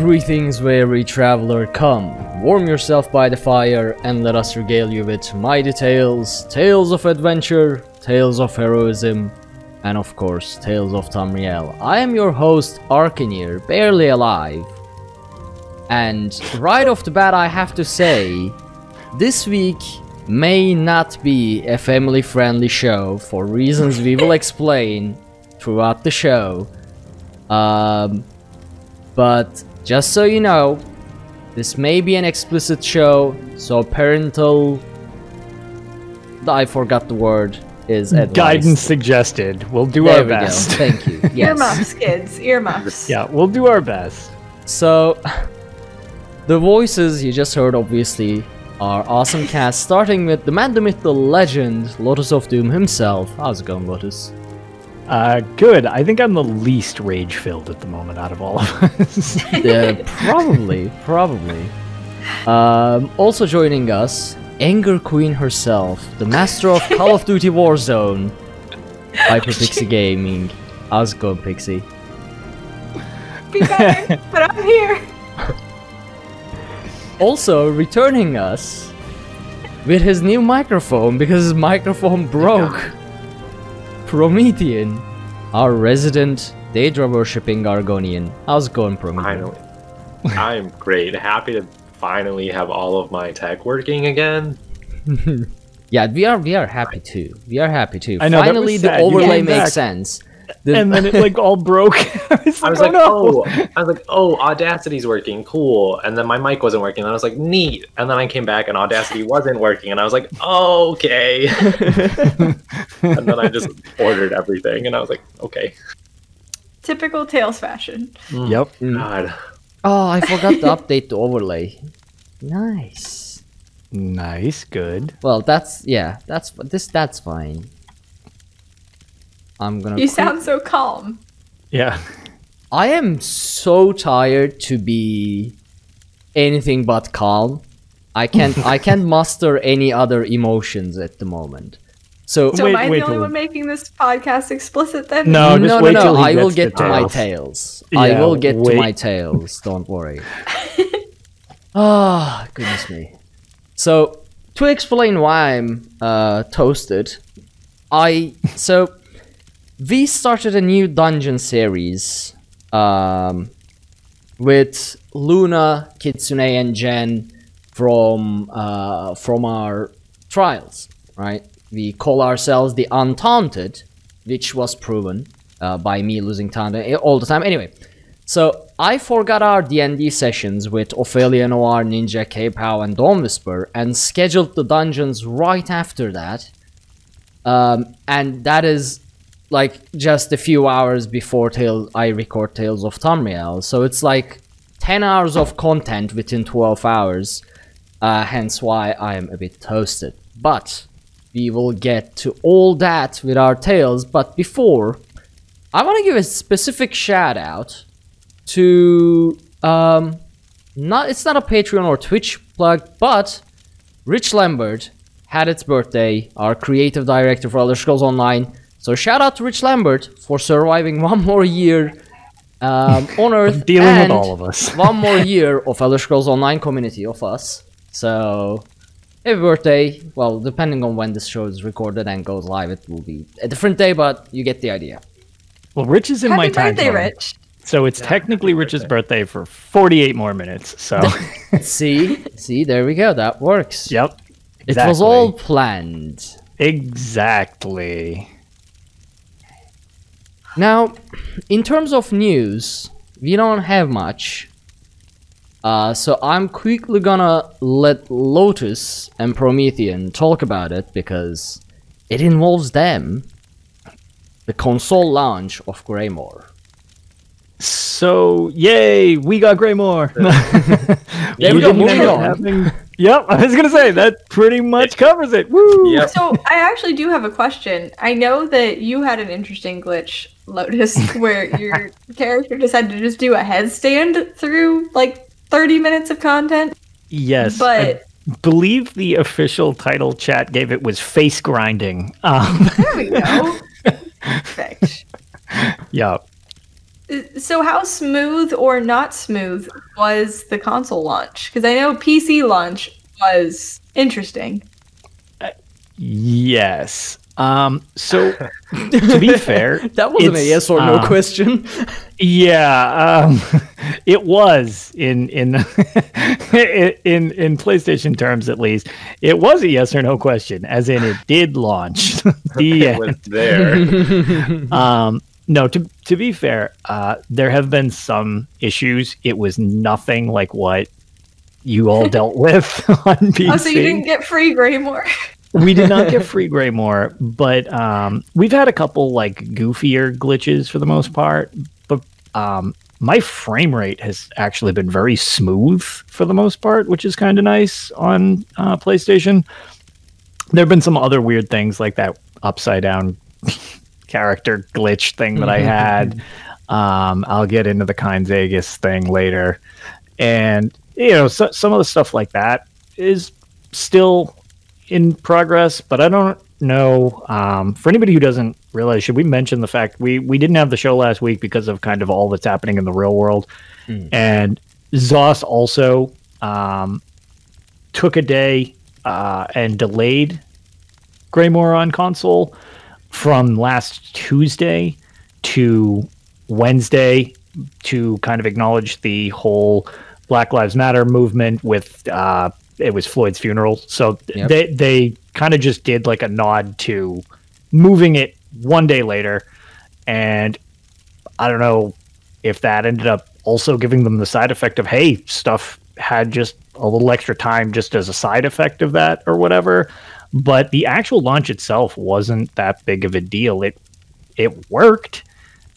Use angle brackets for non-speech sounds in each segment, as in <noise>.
Greetings, weary traveler, come, warm yourself by the fire, and let us regale you with mighty tales, tales of adventure, tales of heroism, and of course, tales of Tamriel. I am your host, Arkhaniir, barely alive. And right off the bat, I have to say, this week may not be a family friendly show for reasons we will explain throughout the show. Um, but just so you know, this may be an explicit show, so parental. I forgot the word. Is advised. Guidance suggested. We'll do There our we best. go. <laughs> Thank you. <laughs> Yes. Earmuffs, kids. Earmuffs. <laughs> yeah, we'll do our best. So, the voices you just heard, obviously, are awesome cast. Starting with the man, the myth, the legend, Lotus of Doom himself. How's it going, Lotus? Uh, good. I think I'm the least rage filled at the moment out of all of us. <laughs> Uh, probably, probably. Um, also joining us, Anger Queen herself, the master of <laughs> Call of Duty Warzone, Hyper Pixie Gaming. How's it going, Pixie? Be better, <laughs> but I'm here. Also returning us with his new microphone because his microphone broke. Promethean, our resident Daedra worshipping Argonian. How's it going, Promethean? Finally. I'm great. Happy to finally have all of my tech working again. <laughs> Yeah, we are we are happy too. We are happy too. I know, Finally, the overlay makes back. sense. The- and then it like all broke. <laughs> I was like, I was oh, like, no. oh, I was like, oh, Audacity's working, cool. And then my mic wasn't working, and I was like, neat. And then I came back, and Audacity wasn't working, and I was like, oh, okay. <laughs> and then I just ordered everything, and I was like, okay. Typical Tales fashion. Mm. Yep. God, mm. oh, I forgot to <laughs> update the overlay. Nice. Nice. Good. Well, that's yeah. That's this. That's fine. I'm gonna. You quick- sound so calm. Yeah. I am so tired to be anything but calm. I can't I <laughs> can't muster any other emotions at the moment. So So Wait- am I wait the only till- one making this podcast explicit then? No, no, just no, wait no. till he I will get the to my tales. tales. I will get to my tales. <laughs> Don't worry. <laughs> Ah, goodness me. So to explain why I'm uh, toasted, I so we started a new dungeon series um, with Luna, Kitsune, and Jen from uh, from our trials. Right, we call ourselves the Untaunted, which was proven uh, by me losing taunt all the time. Anyway, so I forgot our D&D sessions with Ophelia Noir, Ninja, K-Pow, and Dawn Whisper and scheduled the dungeons right after that. Um, and that is like just a few hours before Tale I record Tales of Tamriel. So it's like 10 hours of content within 12 hours. Uh, hence why I am a bit toasted. But we will get to all that with our tales. But before, I want to give a specific shout out to um not it's not a Patreon or Twitch plug, but Rich Lambert had its birthday, our creative director for Elder Scrolls Online. So shout out to Rich Lambert for surviving <laughs> one more year um, <laughs> on Earth Dealing with and all of us. one more <laughs> year of Elder Scrolls Online community of us. So happy birthday. Well, depending on when this show is recorded and goes live, it will be a different day, but you get the idea. Well, Rich is in my Happy time birthday, zone, Rich. so it's Yeah, technically Rich's birthday. birthday for 48 more minutes. So, see, see, there we go. That works. yep. Exactly. It was all planned. exactly. Now, in terms of news, we don't have much. Uh, so I'm quickly gonna let Lotus and Promethean talk about it because it involves them. The console launch of Greymoor. So, yay, we got Greymoor. There <laughs> we go, didn't moving end up on. having- Yep, I was gonna say that pretty much covers it. Woo! Yep. So I actually do have a question. I know that you had an interesting glitch, Lotus, <laughs> where your character decided to just do a headstand through like 30 minutes of content. Yes, But I believe the official title chat gave it was face grinding. Um, there we go. <laughs> Perfect. yeah, So how smooth or not smooth was the console launch? Because I know PC launch was interesting. Yes. Um, so <laughs> to be fair, That wasn't a yes or no uh, question. Yeah, um, <laughs> it was in in <laughs> in in PlayStation terms at least. It was a yes or no question, as in it did launch. the It was there. um, no, to to be fair, uh, there have been some issues. It was nothing like what you all <laughs> dealt with <laughs> on PC. Oh, so you didn't get free Greymoor? we did not get <laughs> free Greymoor, but um, we've had a couple like goofier glitches for the most part. But um, my frame rate has actually been very smooth for the most part, which is kind of nice on uh, PlayStation. There have been some other weird things like that upside down character glitch thing that I had. <laughs> Um, I'll get into the Kyne's Aegis thing later, and you know, so, some of the stuff like that is still in progress, but I don't know. Um, for anybody who doesn't realize, should we mention the fact we we didn't have the show last week because of kind of all that's happening in the real world, and ZOS also um, took a day uh, and delayed Greymoor on console from last Tuesday to Wednesday to kind of acknowledge the whole Black Lives Matter movement with uh, it was Floyd's funeral. So Yep. they they kind of just did like a nod to moving it one day later, and I don't know if that ended up also giving them the side effect of hey stuff had just a little extra time just as a side effect of that or whatever but the actual launch itself wasn't that big of a deal it it worked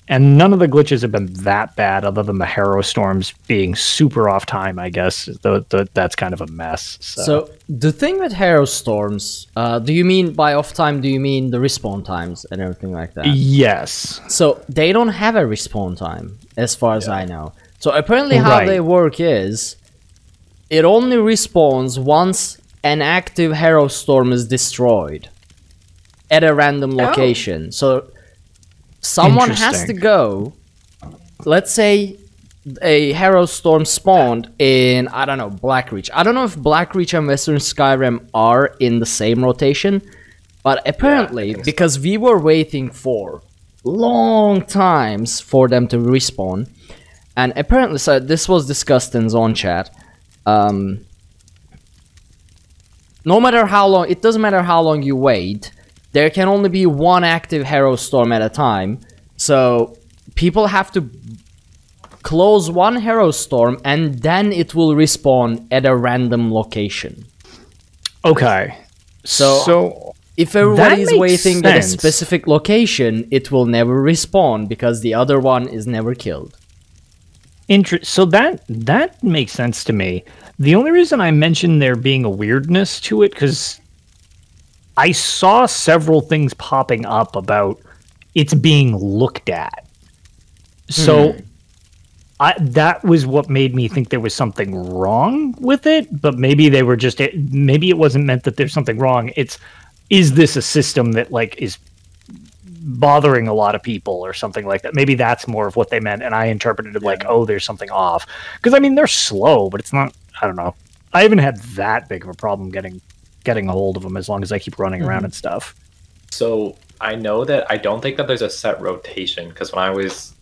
and none of the glitches have been that bad other than the harrow storms being super off time i guess the, the, that's kind of a mess so, So the thing with Harrow Storms, uh, do you mean by off time? Do you mean the respawn times and everything like that? yes So they don't have a respawn time, as far as I know. So apparently, how Right. they work is, it only respawns once an active Harrow Storm is destroyed at a random location. So someone has to go. Let's say a Harrow Storm spawned in I don't know Blackreach. I don't know if Blackreach and Western Skyrim are in the same rotation, but apparently think so. because we were waiting for long times for them to respawn, and apparently so this was discussed in Zone Chat. Um, no matter how long, it doesn't matter how long you wait. There can only be one active Harrow Storm at a time, so people have to close one Harrow Storm and then it will respawn at a random location. okay So- so If everybody is waiting at a specific location, it will never respawn because the other one is never killed. Inter- so that that makes sense to me. The only reason I mentioned there being a weirdness to it because I saw several things popping up about it's being looked at. So hmm. I that was what made me think there was something wrong with it, but maybe they were just it, maybe it wasn't meant that there's something wrong. It's is this a system that like is bothering a lot of people or something like that. Maybe that's more of what they meant, and I interpreted it like, oh, there's something off. Because I mean, they're slow, but it's not. I don't know. I haven't had that big of a problem getting getting a hold of them as long as I keep running around mm-hmm. and stuff. So I know that I don't think that there's a set rotation because when I was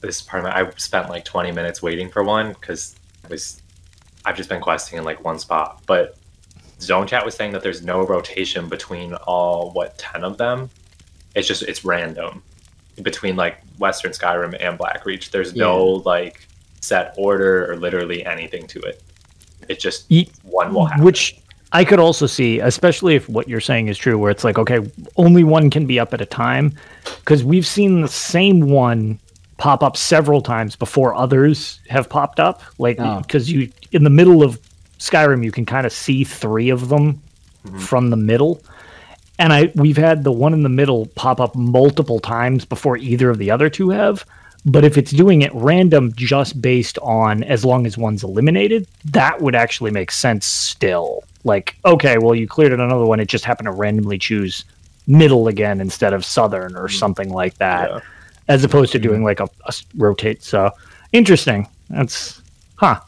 this part of my I spent like 20 minutes waiting for one because I was I've just been questing in like one spot. But Zone Chat was saying that there's no rotation between all what 10 of them. It's just it's random between like Western Skyrim and Blackreach. There's no like set order or literally anything to it. It's just Ye- one will happen. Which I could also see, especially if what you're saying is true, where it's like, okay, only one can be up at a time, because we've seen the same one pop up several times before others have popped up. Like, Oh. because you in the middle of Skyrim, you can kind of see three of them mm-hmm. from the middle. And I we've had the one in the middle pop up multiple times before either of the other two have. But if it's doing it random just based on as long as one's eliminated, that would actually make sense still. Like, okay, well you cleared it another one, it just happened to randomly choose middle again instead of southern or mm. something like that. Yeah. as opposed to mm-hmm. doing like a rotate. So interesting. That's huh.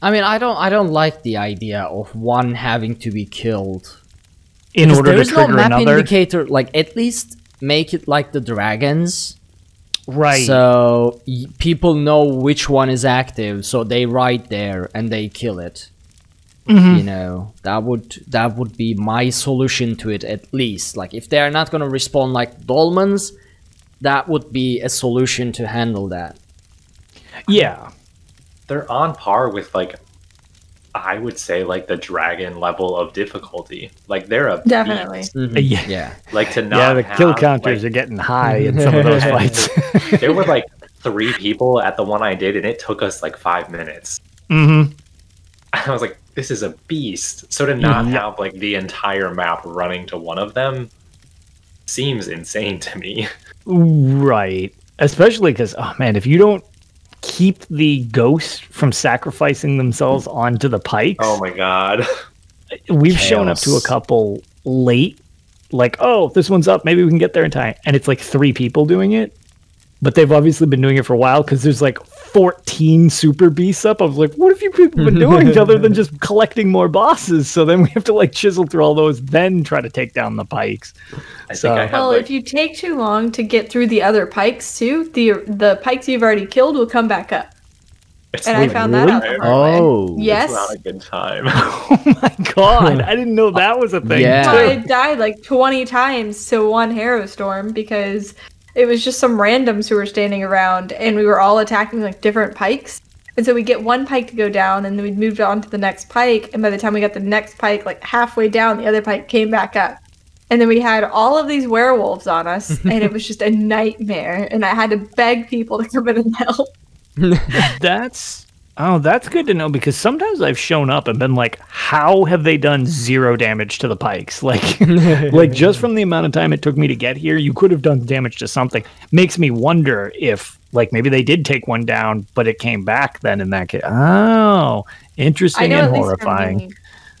I mean, I don't, I don't like the idea of one having to be killed. In Because order there to is no map another, indicator. Like, at least make it like the dragons, right? so y- people know which one is active. So they right there and they kill it. Mhm. You know, that would that would be my solution to it at least. Like, if they are not gonna respond like dolmens, that would be a solution to handle that. yeah, They're on par with like I would say like the dragon level of difficulty. Like they're a Definitely. beast. Mhm, Yeah. yeah. Like to not yeah. The kill counters like, are getting high in some of <laughs> those fights. <laughs> there were like three people at the one I did, and it took us like five minutes. hmm <laughs> I was like, this is a beast. So to not Yeah. have like the entire map running to one of them seems insane to me. Right. Especially because, oh man, if you don't keep the ghosts from sacrificing themselves onto the pikes, Oh my god. we've shown up to a couple late, like, oh, this one's up. Maybe we can get there in time. And it's like three people doing it. But they've obviously been doing it for a while because there's like 14 super beasts up. I was like, what have you people been doing <laughs> other than just collecting more bosses? So then we have to like chisel through all those, then try to take down the pikes. I So- think I have Well, like if you take too long to get through the other pikes too, the the pikes you've already killed will come back up. it's And I found that out the hard. hard way. Oh. Yes. It's not a good time. <laughs> Oh my god, I didn't know that was a thing. Yeah. too. I died like 20 times to one Harrow Storm because it was just some randoms who were standing around and we were all attacking like different pikes. And so we get one pike to go down and then we'd moved on to the next pike. And by the time we got the next pike, like halfway down, the other pike came back up. And then we had all of these werewolves on us <laughs> and it was just a nightmare. And I had to beg people to come in and help. <laughs> That's oh, that's good to know because sometimes I've shown up and been like, how have they done zero damage to the pikes? <laughs> Like, <laughs> like just from the amount of time it took me to get here, you could have done damage to something. Makes me wonder if like maybe they did take one down, but it came back then in that case. Oh, interesting and at least for horrifying.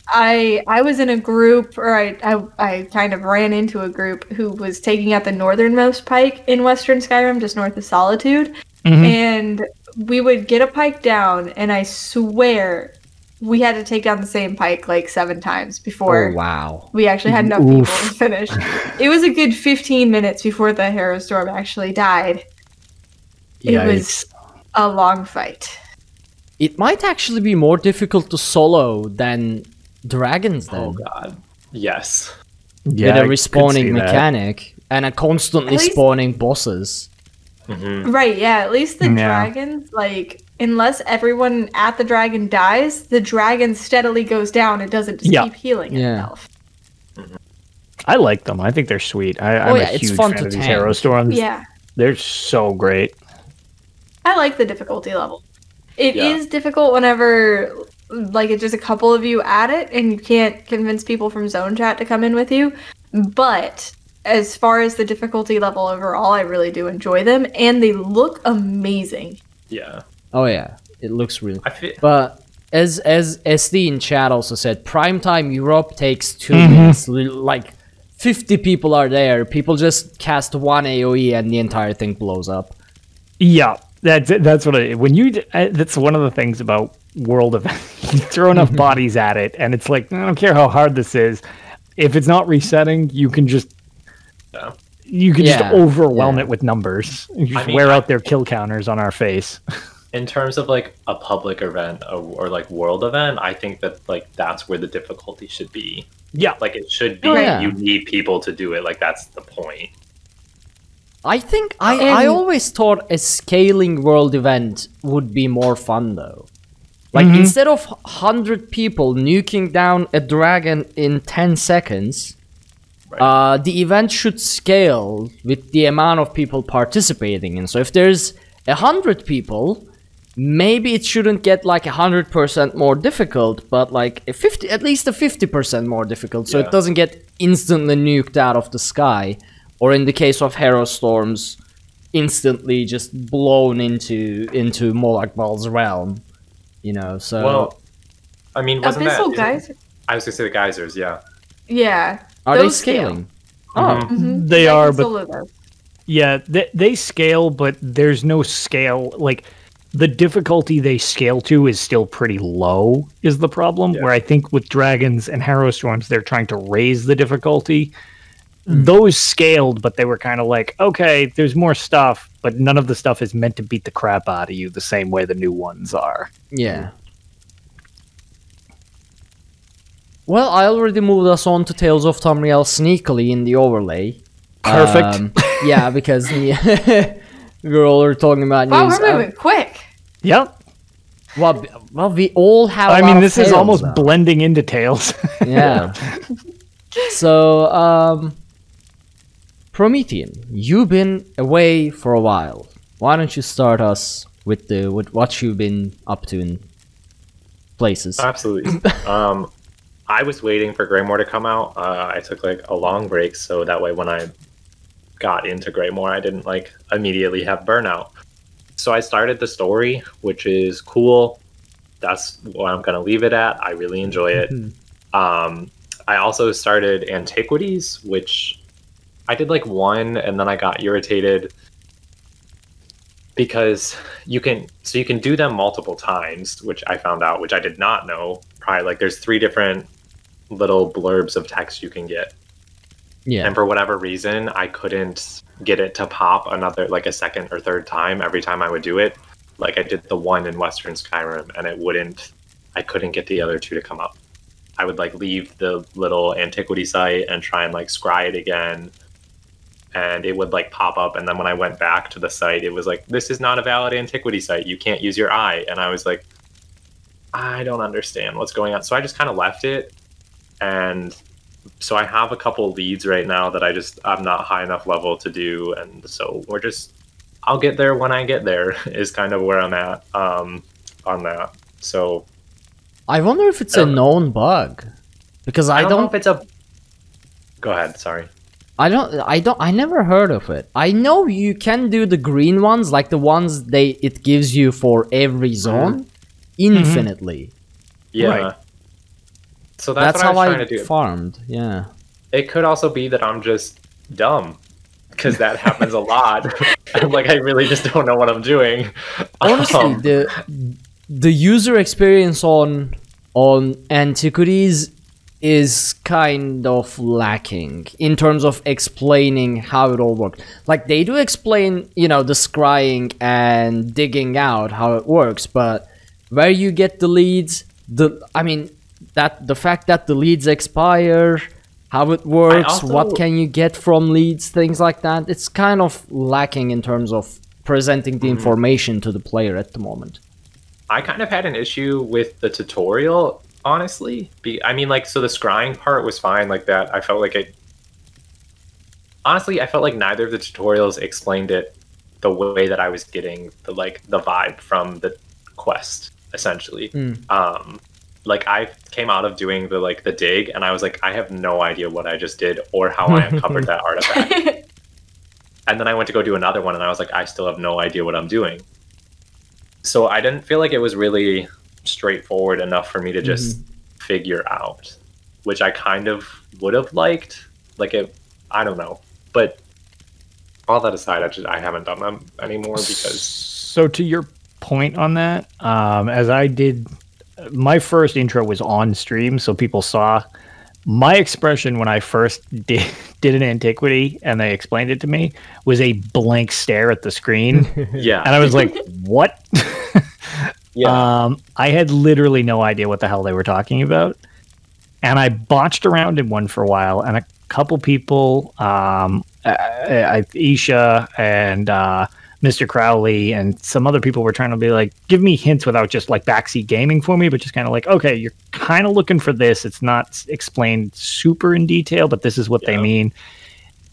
I I was in a group, or I, I I kind of ran into a group who was taking out the northernmost pike in Western Skyrim, just north of Solitude, Mhm. and we would get a pike down, and I swear we had to take down the same pike like seven times before Oh, wow. we actually had enough people to finish. <laughs> It was a good 15 minutes before the Harrow Storm actually died. It was a long fight. It might actually be more difficult to solo than dragons oh, then. oh god. Yes. yeah, with a respawning see that. mechanic and a constantly least- spawning bosses. Hmm Right, yeah. At least the Yeah. dragons, like, unless everyone at the dragon dies, the dragon steadily goes down. It doesn't just Yeah. keep healing Yeah. itself. I like them. I think they're sweet. I, I'm Oh, yeah, a it's huge fun fan to of these tank. Harrow Storms. Yeah. They're so great. I like the difficulty level. It is Yeah. difficult whenever, like, it's just a couple of you at it and you can't convince people from zone chat to come in with you. But as far as the difficulty level overall, I really do enjoy them and they look amazing. Yeah. Oh yeah, it looks really. I feel But as as SD in chat also said, primetime Europe takes 2 Mhm. minutes. Like fifty people are there. People just cast one AOE and the entire thing blows up. Yeah, that's that's what I. When you, uh, that's one of the things about world events. <laughs> you throw enough <laughs> bodies at it, and it's like I don't care how hard this is. If it's not resetting, you can just Yeah. you can Yeah, just overwhelm yeah. it with numbers. You just mean, wear out their kill counters on our face. <laughs> in terms of like a public event or, or like world event, I think that like that's where the difficulty should be. yeah, Like it should be Oh, yeah. you need people to do it. Like that's the point. I think I, And- I always thought a scaling world event would be more fun though. Like Mhm. instead of hundred people nuking down a dragon in ten seconds, Right. uh, the event should scale with the amount of people participating in. So if there's a hundred people, maybe it shouldn't get like a hundred percent more difficult, but like a fifty, at least a fifty percent more difficult, so Yeah. it doesn't get instantly nuked out of the sky, or in the case of Harrow Storms, instantly just blown into into Molag Bal's realm. You know, so well, I mean, wasn't that? Abyssal isn't- guys. I was gonna say the geysers. Yeah. Yeah. Are they those scale. scaling? Oh, Mhm. Mhm. They I are, but. Yeah, they, they scale, but there's no scale. Like the difficulty they scale to is still pretty low. Is the problem? Yeah. Where I think with dragons and harrow storms, they're trying to raise the difficulty. Those scaled, but they were kind of like, okay, there's more stuff, but none of the stuff is meant to beat the crap out of you the same way the new ones are. Yeah. Well, I already moved us on to Tales of Tamriel sneakily in the overlay. Perfect. Um, yeah, because yeah, <laughs> we're all talking about Wow, news. we're moving quick. Yep. well, well, we all have. I a lot mean, of this is almost now. blending into Tales. <laughs> Yeah. so, um, Promethean, you've been away for a while. Why don't you start us with the with what you've been up to in places? Absolutely. <laughs> um, I was waiting for Greymoor to come out. Uh, I took like a long break, so that way when I got into Greymoor, I didn't like immediately have burnout. So I started the story, which is cool. That's what I'm gonna leave it at. I really enjoy it. Um, I also started Antiquities, which I did like one, and then I got irritated because you can so you can do them multiple times, which I found out, which I did not know. Probably like there's three different little blurbs of text you can get, yeah. and for whatever reason, I couldn't get it to pop another like a second or third time every time I would do it. Like I did the one in Western Skyrim, and it wouldn't. I couldn't get the other two to come up. I would like leave the little antiquity site and try and like scry it again. And it would like pop up. And then when I went back to the site, it was like, this is not a valid antiquity site. You can't use your eye. And I was like, I don't understand what's going on. So I just kind of left it. And so I have a couple leads right now that I just, I'm not high enough level to do. And so we're just, I'll get there when I get there, <laughs> is kind of where I'm at um, on that. So I wonder if it's a Um, known bug, because I, I don't, don't, if it's a. Go ahead. Sorry. I don't, I don't, I never heard of it. I know you can do the green ones, like the ones they it gives you for every zone, infinitely. Yeah. Right. So that's, That's, what I how I, trying to do. farmed. Yeah. It could also be that I'm just dumb because that <laughs> happens a lot. and <laughs> like I really just don't know what I'm doing. honestly Um, the the user experience on on antiquities is kind of lacking in terms of explaining how it all works like they do explain you know the scrying and digging out how it works but where you get the leads the i mean that the fact that the leads expire how it works what can you get from leads things like that it's kind of lacking in terms of presenting the information to the player at the moment I kind of had an issue with the tutorial, honestly. Be, I mean, like, so the scrying part was fine, like that. I felt like it. Honestly, I felt like neither of the tutorials explained it the way that I was getting the like the vibe from the quest, essentially. Mm. Um, like I came out of doing the like the dig, and I was like, I have no idea what I just did or how I uncovered that <laughs> artifact. And then I went to go do another one, and I was like, I still have no idea what I'm doing. So I didn't feel like it was really straightforward enough for me to just figure out, which I kind of would have liked. Like it, I don't know, but all that aside, I just I haven't done them anymore because So to your point on that, um, as I did, my first intro was on stream, so people saw my expression when I first <laughs> did did an antiquity and they explained it to me was a blank stare at the screen, <laughs> yeah, and I was like, <laughs> "What?" yeah, Um, I had literally no idea what the hell they were talking about. And I botched around in one for a while, and a couple people, um, uh, uh, Isha and uh, Mr. Crowley, and some other people were trying to be like, give me hints without just like backseat gaming for me, but just kind of like, okay, you're kind of looking for this. It's not explained super in detail, but this is what they mean.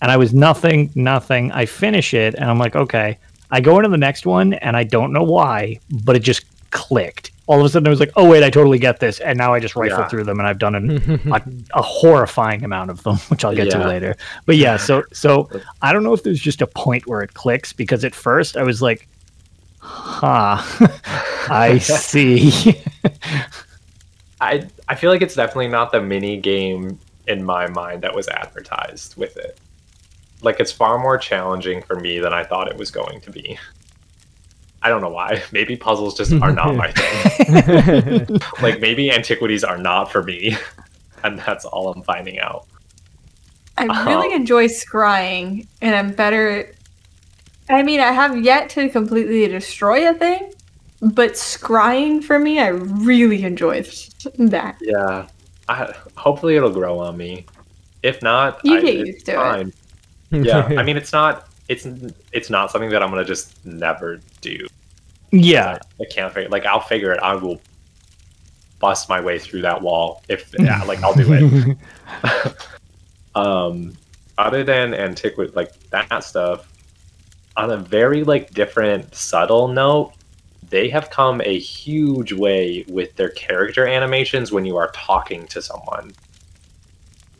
And I was nothing, nothing. I finish it, and I'm like, okay. I go into the next one, and I don't know why, but it just clicked. All of a sudden, I was like, "Oh wait, I totally get this," and now I just rifle Yeah. through them, and I've done an, <laughs> a, a horrifying amount of them, <laughs> which I'll get to later. But yeah, so so <laughs> I don't know if there's just a point where it clicks because at first I was like, "Huh, I see." I I feel like it's definitely not the mini game in my mind that was advertised with it. like it's far more challenging for me than I thought it was going to be. I don't know why. <laughs> Maybe puzzles just are not my <laughs> thing. <laughs> like maybe antiquities are not for me, and that's all I'm finding out. I really Oh. enjoy scrying, and I'm better. I mean, I have yet to completely destroy a thing, but scrying for me, I really enjoy that. Yeah, I, hopefully it'll grow on me. If not, You I, get it's used to it. Yeah, I mean it's not it's it's not something that I'm gonna just never do. Yeah, I can't figure like I'll figure it. I will bust my way through that wall if <laughs> yeah, like I'll do it. <laughs> um other than antiquity like that stuff on a very like different subtle note they have come a huge way with their character animations when you are talking to someone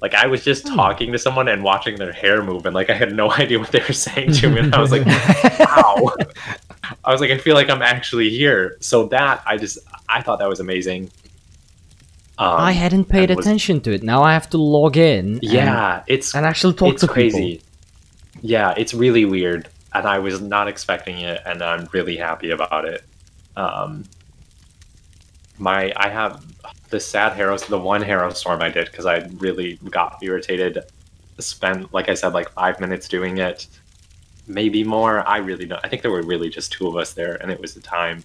like i was just Hmm. talking to someone and watching their hair move and like i had no <laughs> idea what they were saying to me and i was like <laughs> wow i was like i feel like i'm actually here so that i just i thought that was amazing um, I hadn't paid was- attention to it. Now I have to log in. and- yeah it's And, actually talk it's to crazy. people. Yeah, it's really weird, and I was not expecting it, and I'm really happy about it. Um, my I have the sad Harrow, the one Harrow Storm I did because I really got irritated. Spent like I said, like five minutes doing it, maybe more. I really don't. I think there were really just two of us there, and it was the time.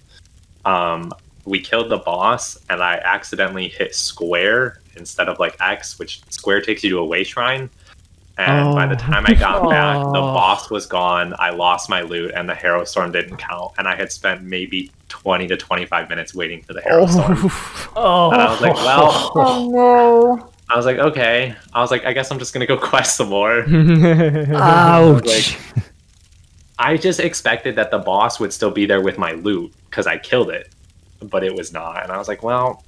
Um, we killed the boss, and I accidentally hit square instead of like X, which square takes you to a way shrine. And by the Oh. time I got back, the Oh. boss was gone. I lost my loot, and the Harrow Storm didn't count. And I had spent maybe twenty to twenty-five minutes waiting for the Harrow oh. Storm. Oh. Oh, And I was like, oh. well- Oh no! I was like, okay. I was like, I guess I'm just gonna go <laughs> quest some more. ouch. Like- I just expected that the boss would still be there with my loot because I killed it, but it was not. And I was like, well,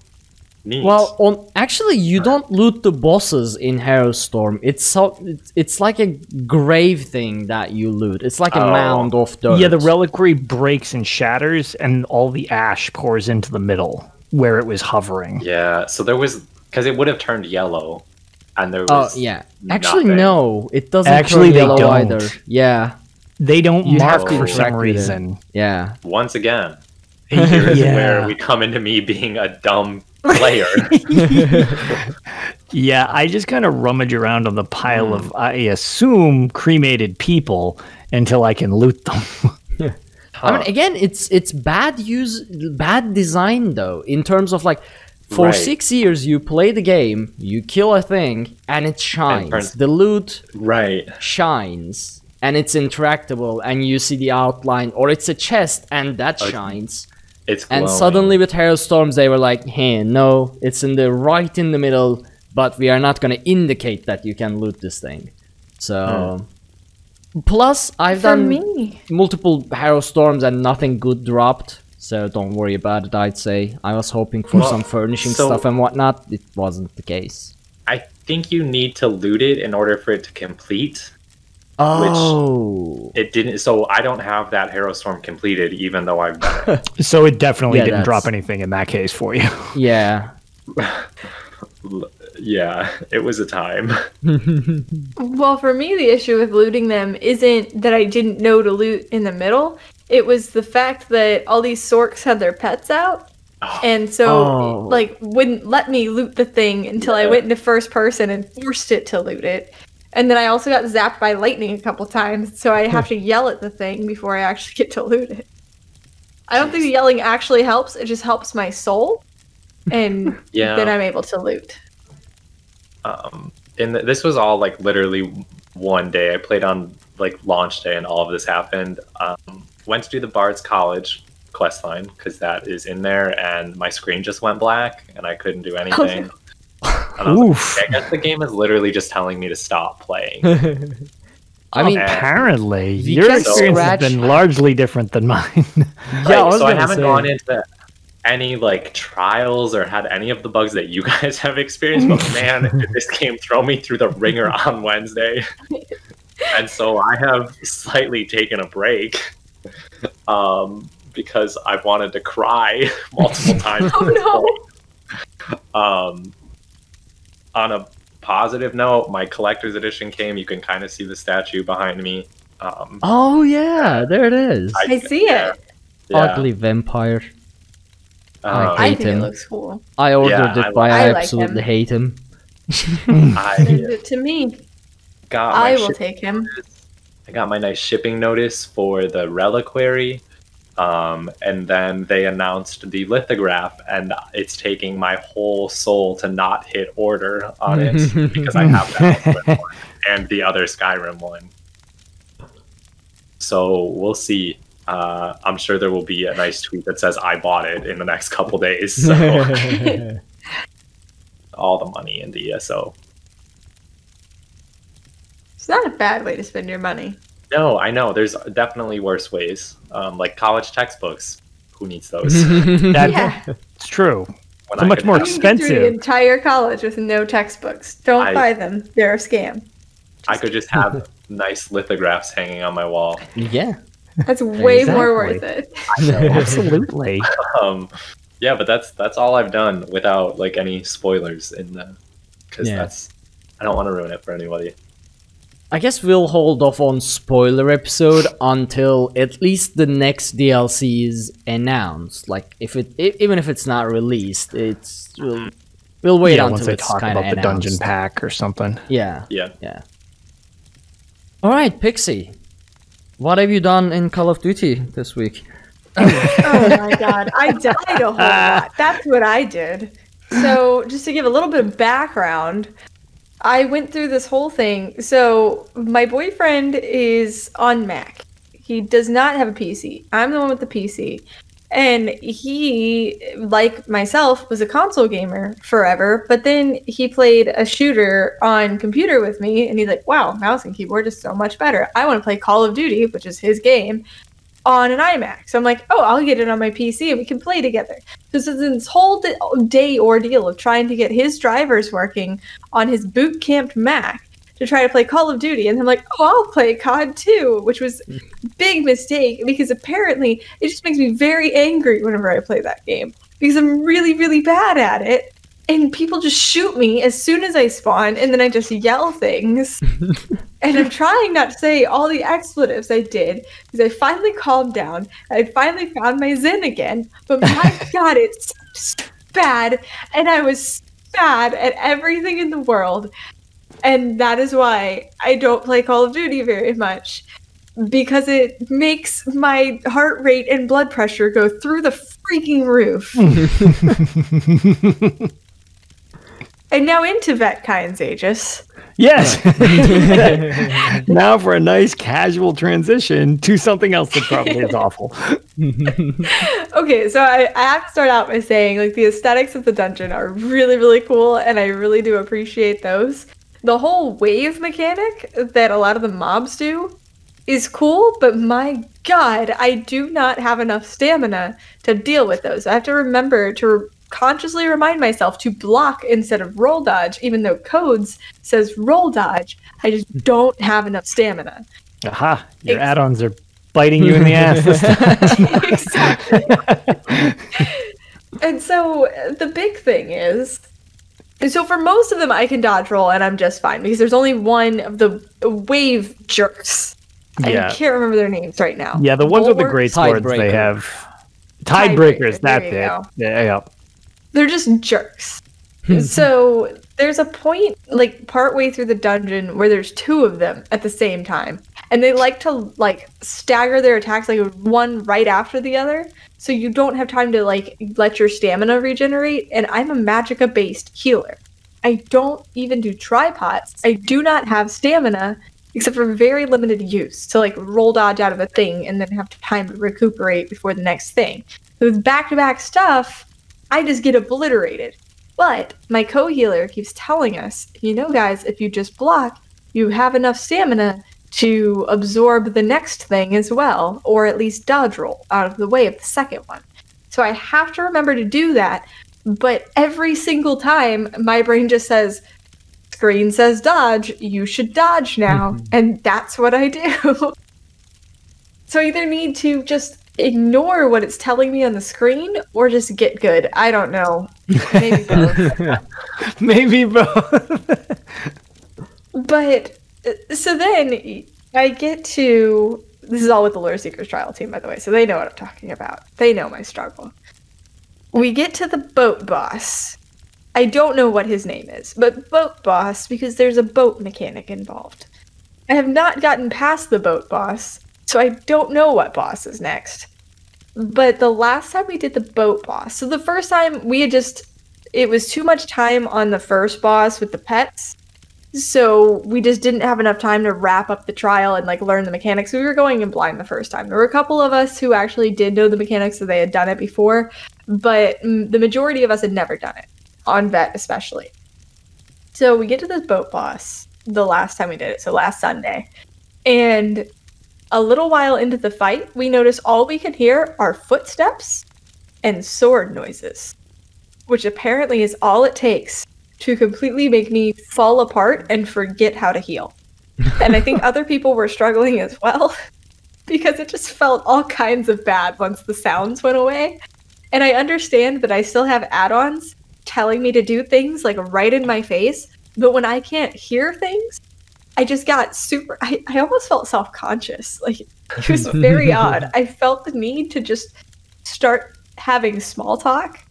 neat. well, on actually, you don't loot the bosses in Harrowstorm. It's so it's, it's like a grave thing that you loot. It's like a Oh. mound of dirt. yeah, the reliquary breaks and shatters, and all the ash pours into the middle where it was hovering. yeah. So there was because it would have turned yellow, and there was. Oh was yeah. Actually, nothing. no, it doesn't. Actually, turn they don't. either. Yeah, They don't You mark for interact some with it. reason. yeah. once again. <laughs> Here is Yeah. where we come into me being a dumb player. <laughs> Yeah, I just kind of rummage around on the pile Hmm. of, I assume, cremated people until I can loot them. I mean, again, it's it's bad use, bad design though. In terms of like, for Right. six years you play the game, you kill a thing, and it shines. turns- the loot right. shines, and it's interactable, and you see the outline, or it's a chest and that Like, shines. It's And suddenly with Harrow Storms, they were like, "Hey, no, it's in the right in the middle, but we are not gonna indicate that you can loot this thing." So, hmm. plus I've For done me, multiple Hero Storms and nothing good dropped. So don't worry about it. I'd say I was hoping for Well, some furnishing so- stuff and whatnot. It wasn't the case. I think you need to loot it in order for it to complete. Oh, It didn't, so I don't have that Harrow Storm completed, even though I've done it. <laughs> so it definitely Yeah, didn't that's- drop anything in that case for you. <laughs> yeah. <laughs> Yeah, it was a time. well, for me, the issue with looting them isn't that I didn't know to loot in the middle. It was the fact that all these sorcs had their pets out, <gasps> and so Oh. like wouldn't let me loot the thing until I went into first person and forced it to loot it. And then I also got zapped by lightning a couple times, so I have to yell at the thing before I actually <laughs> get to loot it. I don't think yelling actually helps. It just helps my soul, and <laughs> Yeah. then I'm able to loot. um and th- this was all like literally one day i played on like launch day and all of this happened um went to do the bard's college quest line because that is in there and my screen just went black and i couldn't do <laughs> anything <laughs> I, was Oof. like, I guess the game is literally just telling me to stop playing <laughs> I mean, Apparently, We your can experience has been largely different than mine. yeah, Like, I so i haven't say. gone into any like trials or had any of the bugs that you <laughs> guys have experienced but man did this game throw me through the ringer on wednesday and so i have slightly taken a break um because I've wanted to cry multiple times Oh no! um on a positive note, my collector's edition came. You can kind of see the statue behind me. Um, Oh yeah, there it is. I see it. yeah. Ugly vampire. Um, I hate think it him. looks cool. I ordered Yeah, it, I but I, like- I like absolutely him. hate him. <laughs> Send I it to me. got I will take him. I got my nice shipping notice for the reliquary. Um, and then they announced the lithograph, and it's taking my whole soul to not hit order on it <laughs> because I have that one and the other Skyrim one. So we'll see. Uh, I'm sure there will be a nice tweet that says I bought it in the next couple days. So <laughs> all the money in the ESO. It's not a bad way to spend your money. No, I know. There's definitely worse ways, um, like college textbooks. Who needs those? <laughs> That- Yeah. It's true. When So I much more have- You can get through the expensive. entire college with no textbooks. Don't I- buy them. They're a scam. I could just have <laughs> nice lithographs hanging on my wall. yeah. That's way more worth it. <laughs> Absolutely. Um, yeah, but that's that's all I've done without like any spoilers in the because Yeah. that's I don't want to ruin it for anybody. I guess we'll hold off on spoiler episode until at least the next DLC is announced. Like if it, i even if it's not released, it's we'll, we'll wait yeah, until once they it's talk kind of about the dungeon pack or something. Yeah, Yeah. yeah. All right, Pixie, what have you done in Call of Duty this week? <laughs> oh my god, I died a whole lot. That's what I did. So, just to give a little bit of background, I went through this whole thing. So, my boyfriend is on Mac. He does not have a PC. I'm the one with the PC. And he, like myself, was a console gamer forever, but then he played a shooter on computer with me, and he's like, wow, mouse and keyboard is so much better. I want to play Call of Duty, which is his game, on an iMac. So I'm like, oh, I'll get it on my PC and we can play together. So this is this whole day ordeal of trying to get his drivers working on his boot camped Mac to try to play Call of Duty. And I'm like, oh, I'll play COD too, which was a <laughs> big mistake because apparently it just makes me very angry whenever I play that game because I'm really, really bad at it. And people just shoot me as soon as I spawn, and then I just yell things. <laughs> and I'm trying not to say all the expletives I did because I finally calmed down. I finally found my zen again. But <laughs> my god, it's so bad, and I was bad at everything in the world. And that is why I don't play Call of Duty very much because it makes my heart rate and blood pressure go through the freaking roof. <laughs> and now into Vet Kyne's Aegis. Yes. <laughs> <laughs> now for a nice casual transition to something else that probably is <laughs> awful. Okay, so I, I have to start out by saying like the aesthetics of the dungeon are really, really cool, and I really do appreciate those. The whole wave mechanic that a lot of the mobs do is cool, but my god, I do not have enough stamina to deal with those. I have to remember to re- consciously remind myself to block instead of roll dodge, even though codes says roll dodge. I just don't have enough stamina. Aha, your Ex- add-ons are biting you in the ass this time. <laughs> exactly. and so the big thing is so for most of them I can dodge roll and I'm just fine because there's only one of the wave jerks. Yeah. I can't remember their names right now. Yeah, the ones with the great swords, they have Tidebreaker, tidebreakers. there That's it. Yeah, yeah. They're just jerks. Hmm. so there's a point like partway through the dungeon where there's two of them at the same time. And they like to like stagger their attacks like one right after the other. So you don't have time to like let your stamina regenerate. And I'm a magicka based healer. I don't even do tripods. I do not have stamina except for very limited use to like roll dodge out of a thing and then have time to recuperate before the next thing. So with back to back stuff, I just get obliterated. But my co healer keeps telling us, you know, guys, if you just block, you have enough stamina to absorb the next thing as well, or at least dodge roll out of the way of the second one. So I have to remember to do that. But every single time, my brain just says, screen says dodge, you should dodge now. Mm-hmm. and that's what I do. <laughs> so I either need to just ignore what it's telling me on the screen or just get good. I don't know. Maybe <laughs> both. <laughs> Maybe both. but uh, so then I get to this is all with the Lure Seekers trial team, by the way, so they know what I'm talking about. They know my struggle. We get to the boat boss. I don't know what his name is, but boat boss because there's a boat mechanic involved. I have not gotten past the boat boss, so I don't know what boss is next. But the last time we did the boat boss, so the first time we had just, it was too much time on the first boss with the pets. So we just didn't have enough time to wrap up the trial and like learn the mechanics. We were going in blind the first time. There were a couple of us who actually did know the mechanics, so they had done it before, but mm, the majority of us had never done it on vet especially. So we get to this boat boss the last time we did it, so last Sunday. And a little while into the fight, we notice all we can hear are footsteps and sword noises, which apparently is all it takes to completely make me fall apart and forget how to heal. <laughs> and I think other people were struggling as well <laughs> because it just felt all kinds of bad once the sounds went away. And I understand that I still have add ons telling me to do things like right in my face. But when I can't hear things, I just got super. I, I almost felt self conscious. Like it was very <laughs> odd. I felt the need to just start having small talk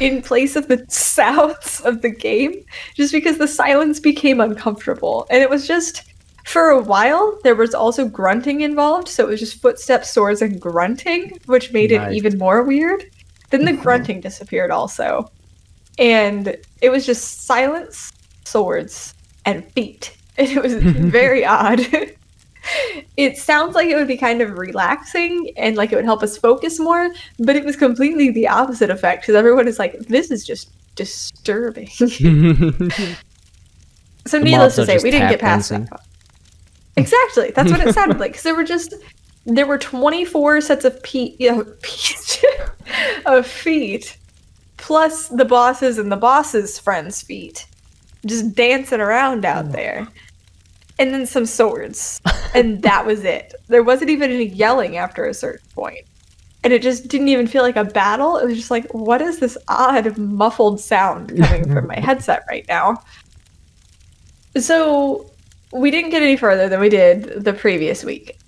in <laughs> place of the sounds of the game, just because the silence became uncomfortable. And it was just for a while, there was also grunting involved. So it was just footsteps, swords, and grunting, which made nice. it even more weird. Then the uh-huh. grunting disappeared also and it was just silence, swords, and feet. <laughs> And it was very odd. <laughs> it sounds like it would be kind of relaxing and like it would help us focus more, but it was completely the opposite effect because everyone is like, this is just disturbing. <laughs> so, needless to say, we didn't get past dancing. that. Exactly. That's what it sounded like. Because there were just there were 24 sets of feet, you know, of feet plus the bosses and the boss's friends' feet just dancing around out there. And then some swords. and that was it. There wasn't even any yelling after a certain point. And it just didn't even feel like a battle. It was just like, what is this odd muffled sound coming from my <laughs> headset right now? So we didn't get any further than we did the previous week.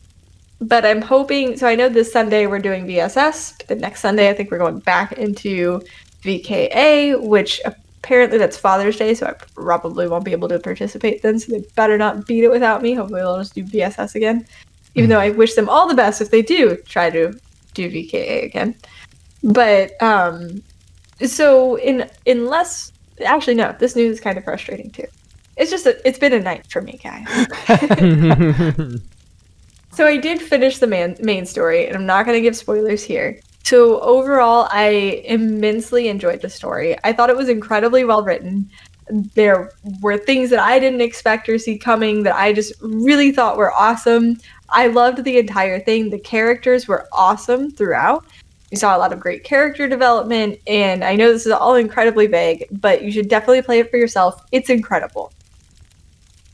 But I'm hoping so I know this Sunday we're doing VSS, but the next Sunday I think we're going back into VKA, which apparently that's Father's Day, so I probably won't be able to participate then. So they better not beat it without me. Hopefully they'll just do VSS again. Even though I wish them all the best if they do try to do VKA again. But um so in unless actually no, this news is kind of frustrating too. It's just a, it's been a night for me, guys. <laughs> <laughs> so I did finish the man, main story, and I'm not going to give spoilers here. So overall, I immensely enjoyed the story. I thought it was incredibly well written. There were things that I didn't expect or see coming that I just really thought were awesome. I loved the entire thing. The characters were awesome throughout. You saw a lot of great character development, and I know this is all incredibly vague, but you should definitely play it for yourself. It's incredible.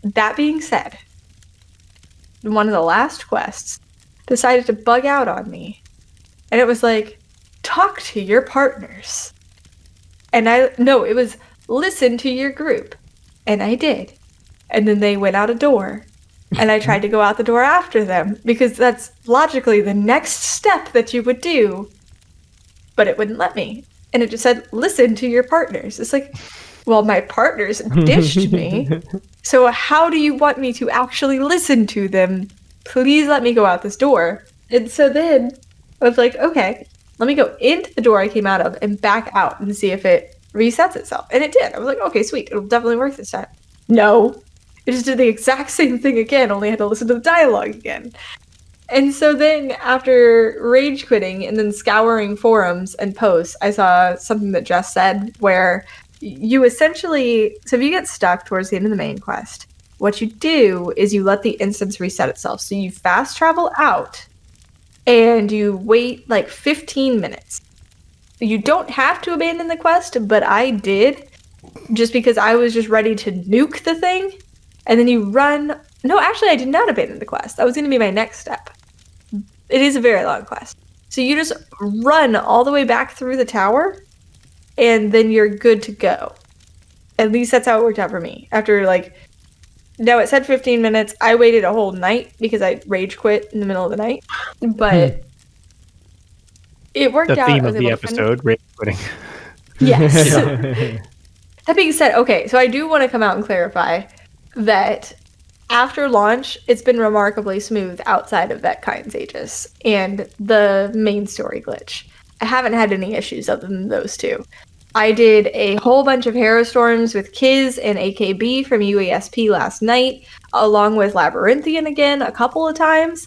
That being said, one of the last quests decided to bug out on me and it was like talk to your partners. And i no it was listen to your group. And i did. And then they went out a door and i tried to go out the door after them because that's logically the next step that you would do. But it wouldn't let me. And it just said listen to your partners. It's like well my partners dished me. <laughs> So how do you want me to actually listen to them? Please let me go out this door. And so then I was like, okay, let me go into the door I came out of and back out and see if it resets itself. And it did. I was like, okay, sweet. It'll definitely work this time. No. It just did the exact <laughs> same thing again, only I had to listen to the dialogue again. And so then after rage quitting and then scouring forums and posts, I saw something that Jess said where you essentially so if you get stuck towards the end of the main quest, what you do is you let the instance reset itself. So you fast travel out and you wait like 15 minutes. You don't have to abandon the quest, but I did just because I was just ready to nuke the thing. And then you run. No, actually, I did not abandon the quest. That was going to be my next step. It is a very long quest. So you just run all the way back through the tower, and then you're good to go. At least that's how it worked out for me. After like, no, it said 15 minutes. I waited a whole night because I rage quit in the middle of the night, but hmm. it worked The out. I theme was of the able finish- episode, rage quitting. <laughs> Yes. <laughs> That being said, okay, so I do want to come out and clarify that after launch, it's been remarkably smooth outside of vet Kyne's Aegis and the main story glitch. I haven't had any issues other than those two. I did a whole bunch of Harrow Storms with Kiz and AKB from UESP last night, along with Labyrinthian again a couple of times.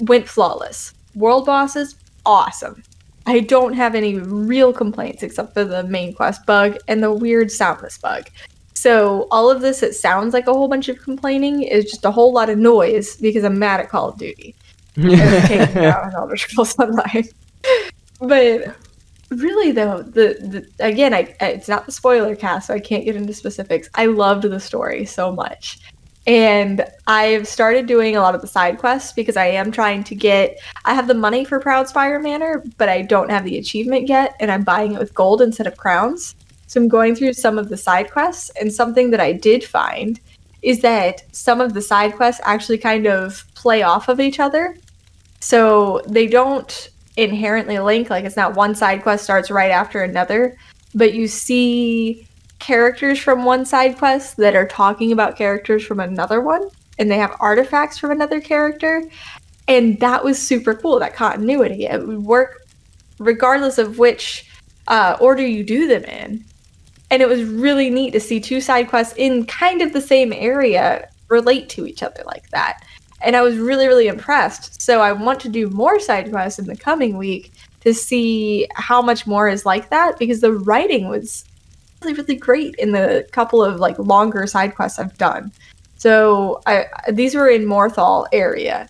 Went flawless. World bosses, awesome. I don't have any real complaints except for the main quest bug and the weird soundless bug. So all of this, that sounds like a whole bunch of complaining, is just a whole lot of noise because I'm mad at Call of Duty. <laughs> and taking down Elder Scrolls Online. <laughs> but really, though, the, the again, I, it's not the spoiler cast, so I can't get into specifics. I loved the story so much. And I've started doing a lot of the side quests because I am trying to get. I have the money for Proudspire Manor, but I don't have the achievement yet, and I'm buying it with gold instead of crowns. So I'm going through some of the side quests, and something that I did find is that some of the side quests actually kind of play off of each other. So they don't inherently linked. like it's not one side quest starts right after another, but you see characters from one side quest that are talking about characters from another one, and they have artifacts from another character. And that was super cool, that continuity. It would work regardless of which uh, order you do them in. And it was really neat to see two side quests in kind of the same area relate to each other like that. And I was really, really impressed. So I want to do more side quests in the coming week to see how much more is like that because the writing was really, really great in the couple of like longer side quests I've done. So I these were in Morthal area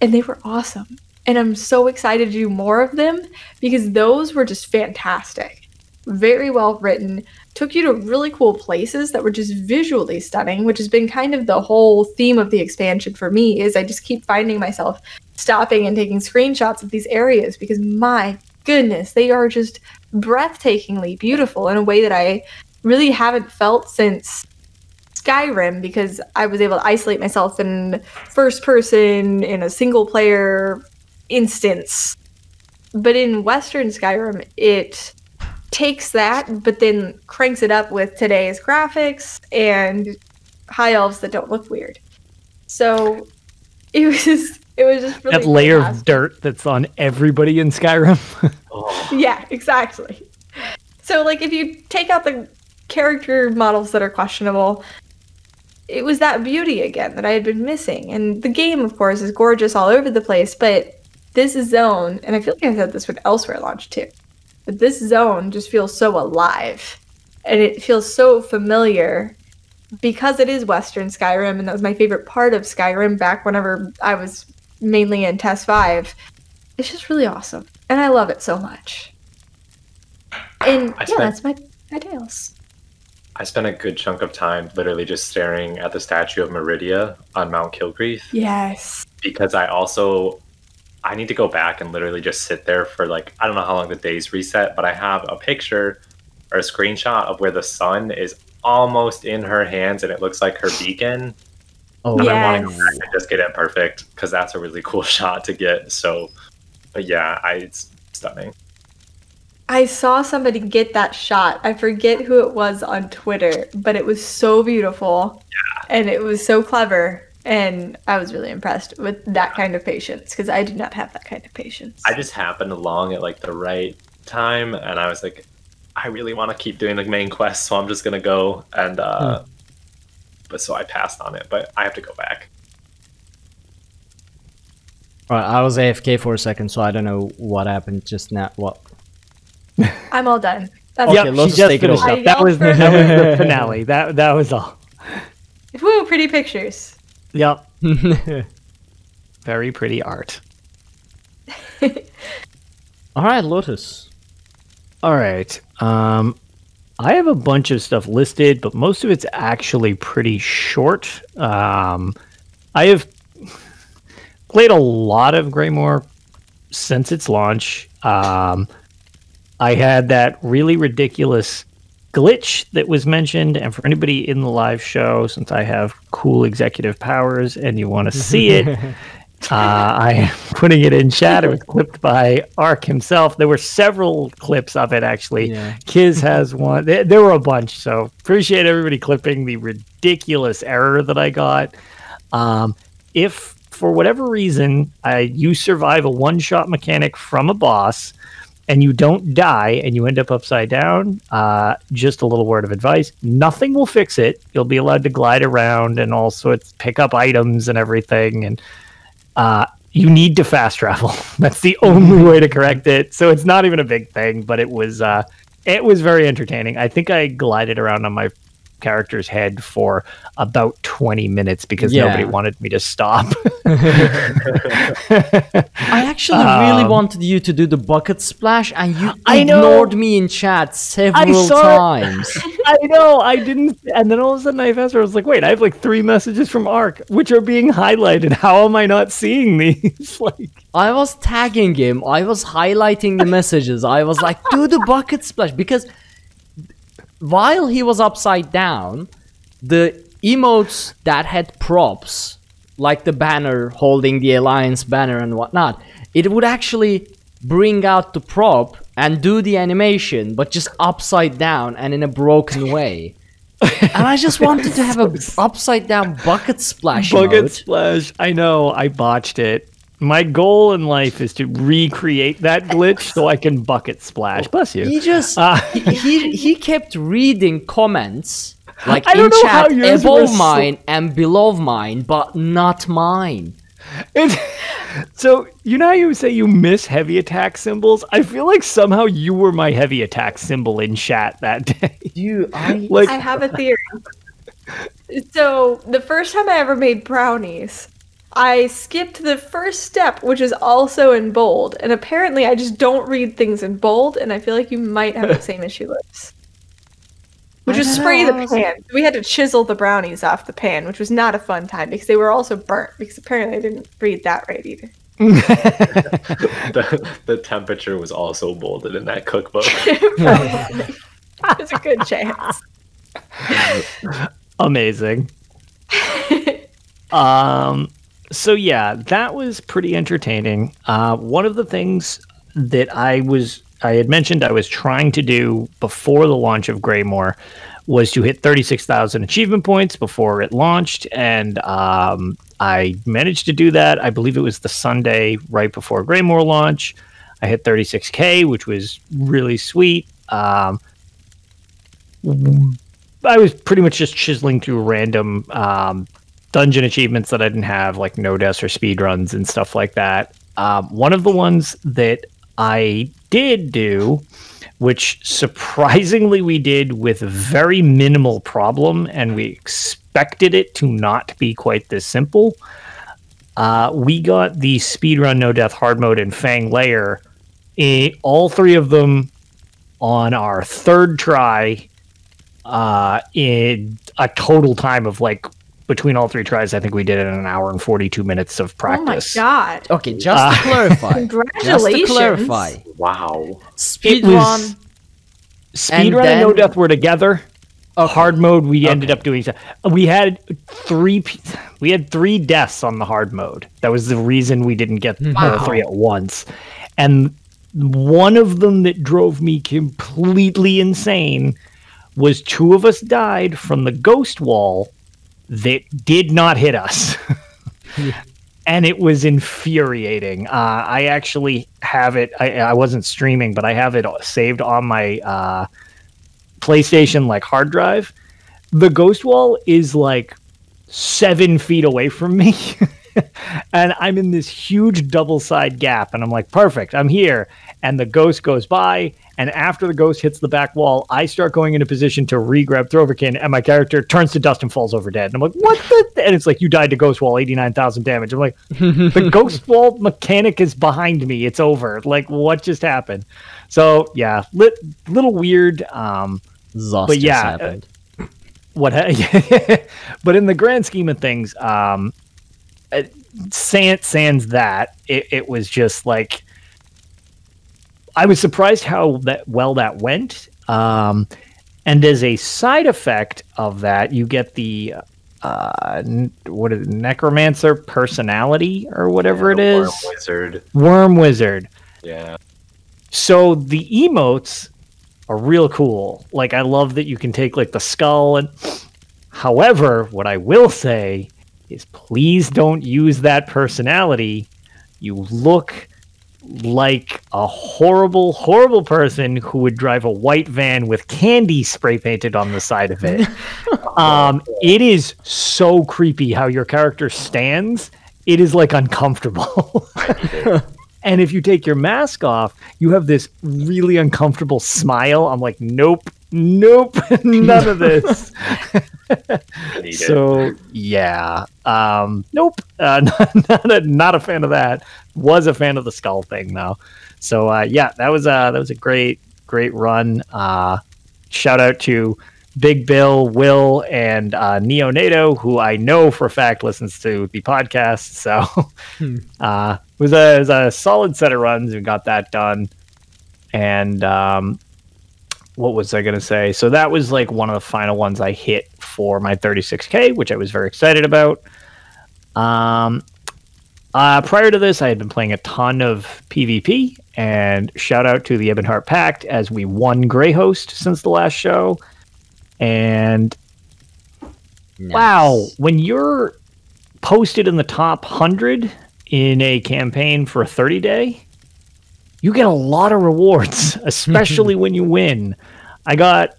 and they were awesome. And I'm so excited to do more of them because those were just fantastic. Very well written, took you to really cool places that were just visually stunning, which has been kind of the whole theme of the expansion for me is I just keep finding myself stopping and taking screenshots of these areas because my goodness, they are just breathtakingly beautiful in a way that I really haven't felt since Skyrim because I was able to isolate myself in first person in a single player instance. But in Western Skyrim, it takes that, but then cranks it up with today's graphics and high elves that don't look weird. So <laughs> it was just, it was just really that layer of dirt that's on everybody in Skyrim. <laughs> Oh, Yeah, exactly. So, like, if you take out the character models that are questionable, it was that beauty again that I had been missing. And the game, of course, is gorgeous all over the place, but this is zone, and I feel like I said this would Elsewhere launch too, but this zone just feels so alive. And it feels so familiar because it is Western Skyrim, and that was my favorite part of Skyrim back whenever I was mainly in Test 5. It's just really awesome. And I love it so much. And I yeah, that's my, my tales. I spent a good chunk of time literally just staring at the statue of Meridia on Mount Kilkreath Yes. because I also I need to go back and literally just sit there for like I don't know how long the days reset, but I have a picture or a screenshot of where the sun is almost in her hands and it looks like her beacon. Oh, And I want to go back and just get it perfect because that's a really cool <laughs> shot to get. So, but yeah, I, it's stunning. I saw somebody get that shot. I forget who it was on Twitter, but it was so beautiful. And it was so clever. And I was really impressed with that kind of patience because I do not have that kind of patience. I just happened along at like the right time, and I was like, I really want to keep doing the main quest, so I'm just gonna go and. uh But so I passed on it, but I have to go back. Alright, I was AFK for a second, so I don't know what happened just now. What? <laughs> I'm all done. That's Okay, Yep, let's she just just take it finished over. up. That was, yelled that was the <laughs> finale. That that was all. Woo, pretty pictures. Yep. <laughs> Very pretty art. <laughs> Alright, Lotus. All right. Um, I have a bunch of stuff listed, but most of it's actually pretty short. Um, I have <laughs> played a lot of Greymoor since its launch. Um, I had that really ridiculous glitch that was mentioned, and for anybody in the live show, since I have cool executive powers and you want to see <laughs> it, uh, I am <laughs> putting it in chat. It was clipped by Ark himself. There were several clips of it actually. Yeah. Kiz has one. There, there were a bunch, so appreciate everybody clipping the ridiculous error that I got. Um, if for whatever reason I you survive a one shot mechanic from a boss and you don't die and you end up upside down, uh, just a little word of advice: nothing will fix it. You'll be allowed to glide around and all sorts, pick up items and everything, and uh, you need to fast travel. <laughs> That's the only way to correct it. So it's not even a big thing, but it was uh, it was very entertaining. I think I glided around on my character's head for about 20 minutes because Yeah. nobody wanted me to stop. <laughs> I actually really Um, wanted you to do the bucket splash, and you <gasps> I know. ignored me in chat several saw times. <laughs> I know, I didn't. And then all of a sudden I asked her, I was like, wait, I have like three messages from Ark, which are being highlighted. How am I not seeing these? <laughs> like, I was tagging him. I was highlighting the messages. I was like, do the bucket splash because while he was upside down, the emotes that had props, like the banner holding the alliance banner and whatnot, it would actually bring out the prop and do the animation, but just upside down and in a broken <laughs> way. <laughs> and I just wanted to have a upside down bucket splash. bucket splash. I know, I botched it. My goal in life is to recreate that glitch so I can bucket splash. Bless you. He just Uh, he, he he kept reading comments <laughs> like I in don't know chat yours above so- mine and below mine, but not mine. It- <laughs> so you know how you say you miss heavy attack symbols? I feel like somehow you were my heavy attack symbol in chat that <laughs> day. You, I like I have a theory. So the first time I ever made brownies, I skipped the first step, which is also in bold, and apparently I just don't read things in bold, and I feel like you might have the same <laughs> issue, Liz. Which I was spray know, the pan. We had to chisel the brownies off the pan, which was not a fun time because they were also burnt. Because apparently I didn't read that right either. <laughs> the, the temperature was also bolded in that cookbook. <laughs> There's a good chance. amazing. Um so yeah, that was pretty entertaining. Uh one of the things that I was I had mentioned I was trying to do before the launch of Greymoor was to hit 36,000 achievement points before it launched and um I managed to do that. I believe it was the Sunday right before Greymoor launch. I hit 36k, which was really sweet. Um I was pretty much just chiseling through random um, dungeon achievements that I didn't have, like no deaths or speed runs and stuff like that. Um, one of the ones that I did do, which surprisingly we did with very minimal problem, and we expected it to not be quite this simple. Uh, we got the speedrun no death hard mode and Fang Lair, eh, all three of them on our third try uh, in a total time of like between all three tries, I think we did it in an hour and 42 minutes of practice. Oh my god. okay. Just Uh, to clarify, <laughs> just to Congratulations. clarify, wow. speed was- run. Speedrun and, no death were together. Hard mode, we ended up doing. We had three. We had three deaths on the hard mode. That was the reason we didn't get all three at once. And one of them that drove me completely insane was two of us died from the ghost wall that did not hit us. <laughs> and it was infuriating. Uh, I actually have it. I, I wasn't streaming, but I have it saved on my uh, PlayStation like hard drive. The ghost wall is like seven feet away from me. <laughs> and I'm in this huge double side gap, and I'm like, perfect, I'm here. And the ghost goes by, and after the ghost hits the back wall, I start going into position to re-grab Thurvokun, and my character turns to dust and falls over dead. And I'm like, what the? And it's like, you died to ghost wall, 89,000 damage. I'm like, the <laughs> ghost wall mechanic is behind me. It's over. Like, what just happened? So yeah, lit, little weird. Um, But yeah, happened. what ha- <laughs> but in the grand scheme of things um uh, sans, sans that it, it was just like I was surprised how that well that went. Um, and as a side effect of that, you get the uh, n- what is it, necromancer personality or whatever it is, Worm Wizard. worm wizard. Yeah. So the emotes are real cool. Like I love that you can take like the skull and however, what I will say is please don't use that personality. You look like a horrible, horrible person who would drive a white van with candy spray painted on the side of it. <laughs> um, it is so creepy how your character stands. It is like uncomfortable. <laughs> And if you take your mask off, you have this really uncomfortable smile. I'm like, nope, nope, <laughs> none of this. Need it. so yeah, um, nope, uh, <laughs> not, not, a, not a fan of that. Was a fan of the skull thing though. So uh, yeah, that was uh, that was a great great run. Uh, shout out to Big Bill, Will, and uh, Neonato, who I know for a fact listens to the podcast. So <laughs> uh, it was a it was a solid set of runs. We got that done, and um, what was I going to say? So that was like one of the final ones I hit for my 36k, which I was very excited about. Um, uh, prior to this, I had been playing a ton of PvP, and shout out to the Ebonheart Pact as we won Grey Host since the last show. And wow, when you're posted in the top 100 in a campaign for a 30 day, you get a lot of rewards, <laughs> especially when you win. I got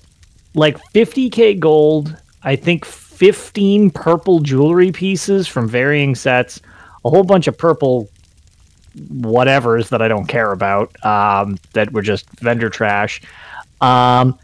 like 50k gold, I think 15 purple jewelry pieces from varying sets, a whole bunch of purple whatevers that I don't care about um, that were just vendor trash. Um,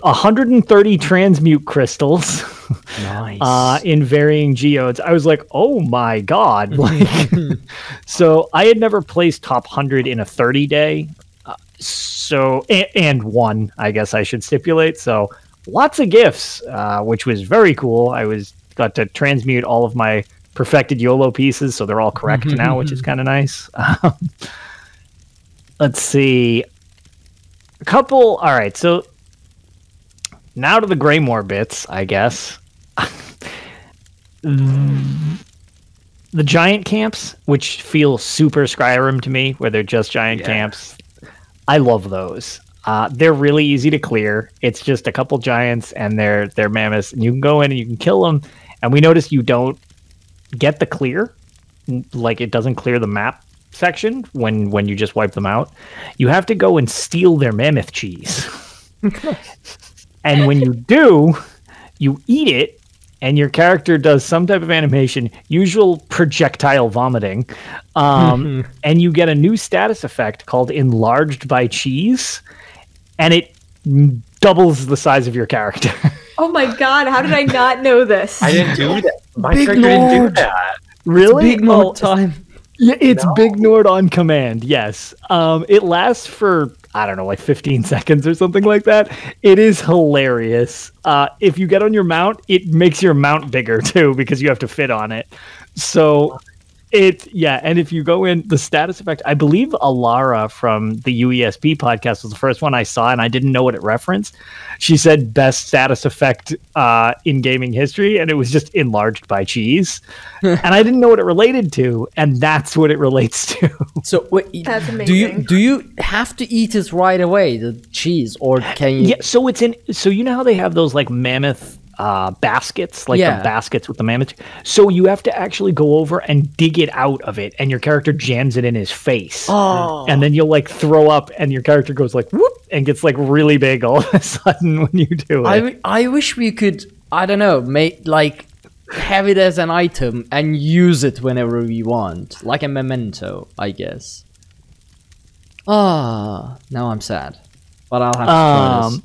130 transmute crystals <laughs> Nice. uh, in varying geodes. I was like, oh my god! <laughs> Like, <laughs> so I had never placed top hundred in a thirty day. Uh, so and, and one, I guess I should stipulate. So lots of gifts, uh, which was very cool. I was got to transmute all of my perfected YOLO pieces, so they're all correct now, which is kind of nice. Um, let's see, a couple. All right, so now to the Greymoor bits, I guess. the giant camps, which feel super Skyrim to me, where they're just giant Yeah. camps. I love those. Uh, they're really easy to clear. It's just a couple giants and they're they're mammoths, and you can go in and you can kill them. And we notice you don't get the clear, like it doesn't clear the map section when when you just wipe them out. You have to go and steal their mammoth cheese. <laughs> and when you do, you eat it and your character does some type of animation, usual projectile vomiting, um, <laughs> and you get a new status effect called enlarged by cheese, and it doubles the size of your character. <laughs> Oh my god, how did I not know this? I didn't do that. My Big character didn't do that. really? Big Oh, Nord time. Yeah, it's No. Big Nord on command. Yes. Um, it lasts for I don't know, like 15 <laughs> seconds or something like that. It is hilarious. Uh, if you get on your mount, it makes your mount bigger <laughs> too because you have to fit on it. So it yeah, and if you go in the status effect, I believe Alara from the UESP podcast was the first one I saw, and I didn't know what it referenced. She said best status effect uh, in gaming history, and it was just enlarged by cheese, <laughs> and I didn't know what it related to, and that's what it relates to. So wait, <laughs> That's do you do you have to eat it right away, the cheese, or can you? Yeah, so it's in. So you know how they have those like mammoth uh, baskets, like Yeah. the baskets with the mammoth. So you have to actually go over and dig it out of it, and your character jams it in his face. Oh, And then you'll like throw up, and your character goes like whoop and gets like really big all <laughs> of a sudden when you do it. I, I wish we could I don't know make like have it as an item and use it whenever we want, like a memento, I guess. Ah, now I'm sad, but I'll have to try this. um,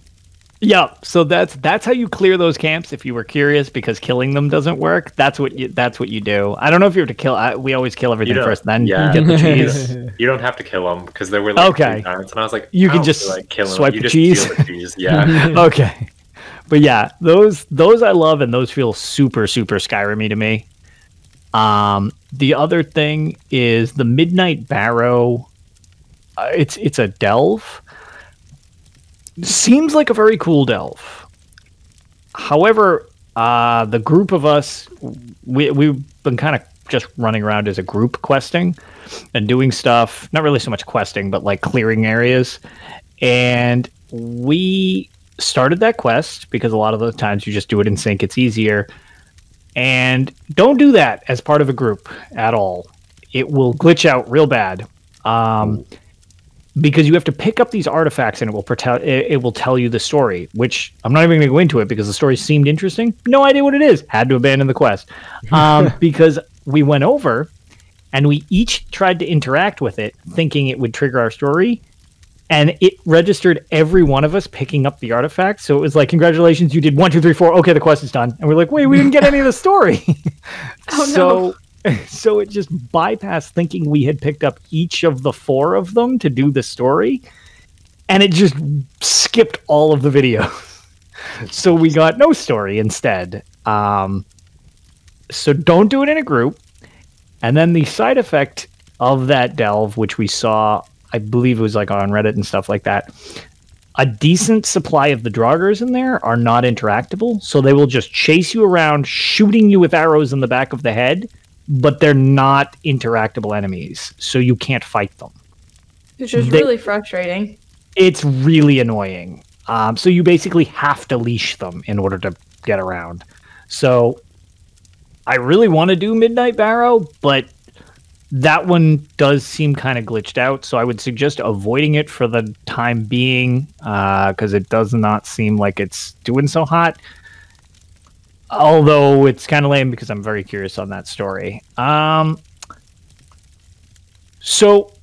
yeah. So that's that's how you clear those camps. If you were curious, because killing them doesn't work. That's what you that's what you do. I don't know if you have to kill. I, we always kill everything don't- first, then yeah. get the <laughs> cheese. You don't have to kill them because there were like Okay. three giants, and I was like, You I can just feel like kill 'em. swipe you the just cheese. steal the cheese. Yeah. <laughs> okay. But yeah, those those I love and those feel super super Skyrim to me. Um the other thing is the Midnight Barrow uh, it's it's a delve. Seems like a very cool delve. However, uh, the group of us, we we've been kind of just running around as a group questing and doing stuff. Not really so much questing, but like clearing areas. And we started that quest because a lot of the times you just do it in sync. It's easier. And don't do that as part of a group at all. It will glitch out real bad. Um, because you have to pick up these artifacts and it will protect it, it will tell you the story which i'm not even going to go into it because the story seemed interesting. No idea what it is. Had to abandon the quest. <laughs> Um, because we went over and we each tried to interact with it thinking it would trigger our story and it registered every one of us picking up the artifact. So it was like congratulations you did one two three four. Okay the quest is done. And we're like wait we didn't get any of the story. <laughs> <laughs> Oh, so <laughs> so it just bypassed thinking we had picked up each of the four of them to do the story and it just skipped all of the video. <laughs> So we got no story instead. Um, so don't do it in a group. And then the side effect of that delve which we saw i believe it was like on reddit and stuff like that a decent supply of the draugrs in there are not interactable so they will just chase you around shooting you with arrows in the back of the head but they're not interactable enemies so you can't fight them Which is They- really frustrating. it's really annoying. Um, so you basically have to leash them in order to get around. So I really want to do Midnight Barrow, but that one does seem kind of glitched out. So I would suggest avoiding it for the time being because it does not seem like it's doing so hot. Although it's kind of lame because I'm very curious on that story. Um, so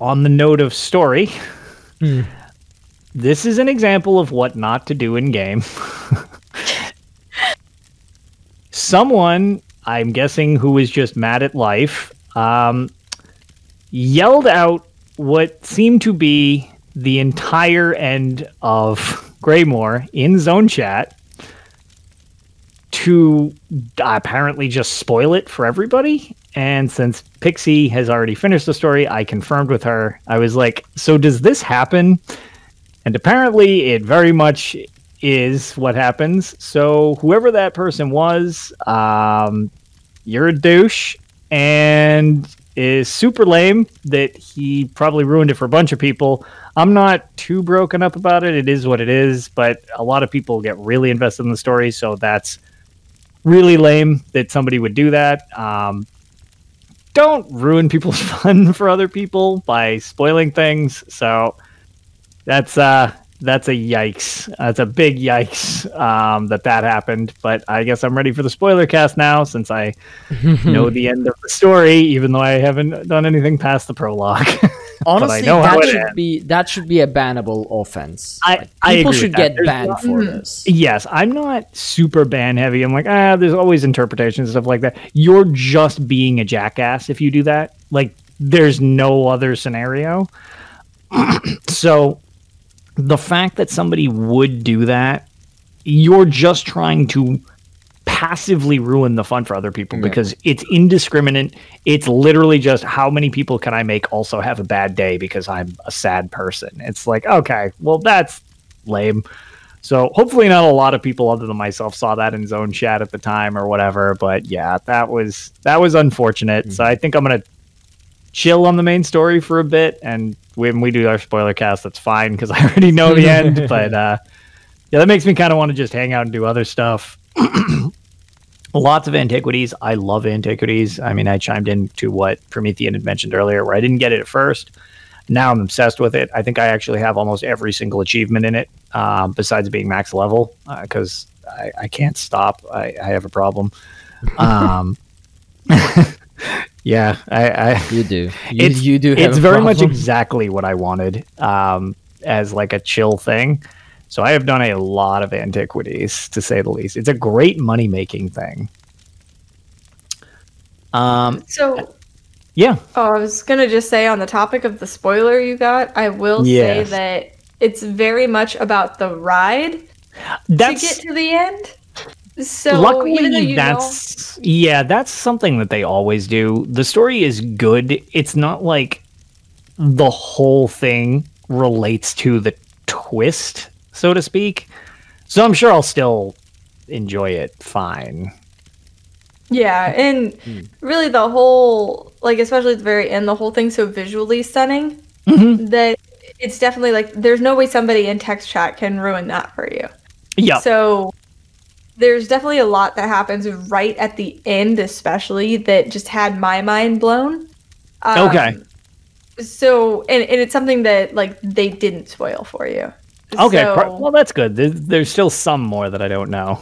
on the note of story, this is an example of what not to do in game. <laughs> Someone, I'm guessing, who was just mad at life, um, yelled out what seemed to be the entire end of Greymoor in zone chat to apparently just spoil it for everybody. And since Pixie has already finished the story, I confirmed with her. I was like, So does this happen? And apparently, it very much is what happens. So, whoever that person was, um, you're a douche and is super lame that he probably ruined it for a bunch of people. I'm not too broken up about it. It is what it is, but a lot of people get really invested in the story. So, that's really lame that somebody would do that. Um, don't ruin people's <laughs> fun for other people by spoiling things. So that's uh that's a yikes. That's a big yikes um, that that happened. But I guess I'm ready for the spoiler cast now since I <laughs> know the end of the story, even though I haven't done anything past the prologue. <laughs> Honestly, that should be that should be a bannable offense. I- Like, I people should get There's banned not- for Mhm. this. Yes, I'm not super ban heavy. I'm like, ah, there's always interpretations and stuff like that. You're just being a jackass if you do that. Like, there's no other scenario. <clears throat> so, the fact that somebody would do that, you're just trying to passively ruin the fun for other people Yeah. because it's indiscriminate. It's literally just how many people can I make also have a bad day because I'm a sad person. It's like, okay, well, that's lame. So hopefully not a lot of people other than myself saw that in zone chat at the time or whatever. But yeah, that was that was unfortunate. So I think I'm gonna chill on the main story for a bit, and when we do our spoiler cast, that's fine because I already know the end. <laughs> But uh, yeah, that makes me kind of want to just hang out and do other stuff. <clears throat> Lots of antiquities. I love antiquities. I mean, I chimed into what Promethean had mentioned earlier, where I didn't get it at first. Now I'm obsessed with it. I think I actually have almost every single achievement in it, um, besides being max level, because I, I can't stop. I, I have a problem. <laughs> Um, <laughs> yeah, I, I You do. You, It's- you do. It's very much exactly what I wanted um, as like a chill thing. So I have done a lot of antiquities, to say the least. It's a great money making thing. Um, So, yeah, oh, I was gonna just say on the topic of the spoiler you got, I will Yes. say that it's very much about the ride that's to get to the end. So luckily you know, that's yeah, that's something that they always do. The story is good. It's not like the whole thing relates to the twist, so to speak. So I'm sure I'll still enjoy it fine. Yeah, and Hmm. really the whole like especially at the very end, the whole thing's so visually stunning Mhm. that it's definitely like there's no way somebody in text chat can ruin that for you. Yeah. So there's definitely a lot that happens right at the end, especially that just had my mind blown. Um, Okay. So and, and it's something that like they didn't spoil for you. Okay. So- well, that's good. There's, there's still some more that I don't know.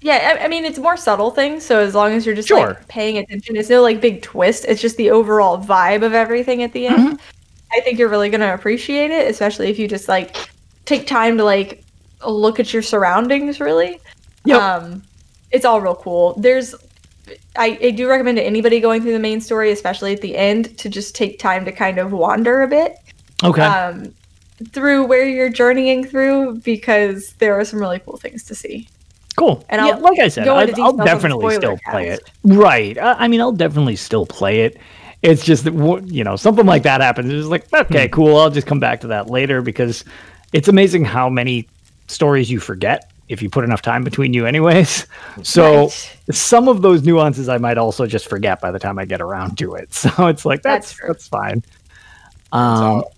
Yeah, I, I mean it's more subtle things. So as long as you're just Sure. like paying attention, it's no like big twist. It's just the overall vibe of everything at the end. Mm-hmm. I think you're really gonna appreciate it, especially if you just like take time to like look at your surroundings. Really, Yep. um, it's all real cool. There's, I, I do recommend to anybody going through the main story, especially at the end, to just take time to kind of wander a bit Okay. um, through where you're journeying through because there are some really cool things to see. Cool. And yeah, I'll like I said, I, into I'll details on the definitely still play it. Right. I, I mean, I'll definitely still play it. It's just that you know something like that happens. It's like okay, Hmm. cool. I'll just come back to that later because it's amazing how many stories you forget if you put enough time between you, anyways. <laughs> So Right. some of those nuances I might also just forget by the time I get around to it. <laughs> So it's like That's that's that's, fine. Um, So,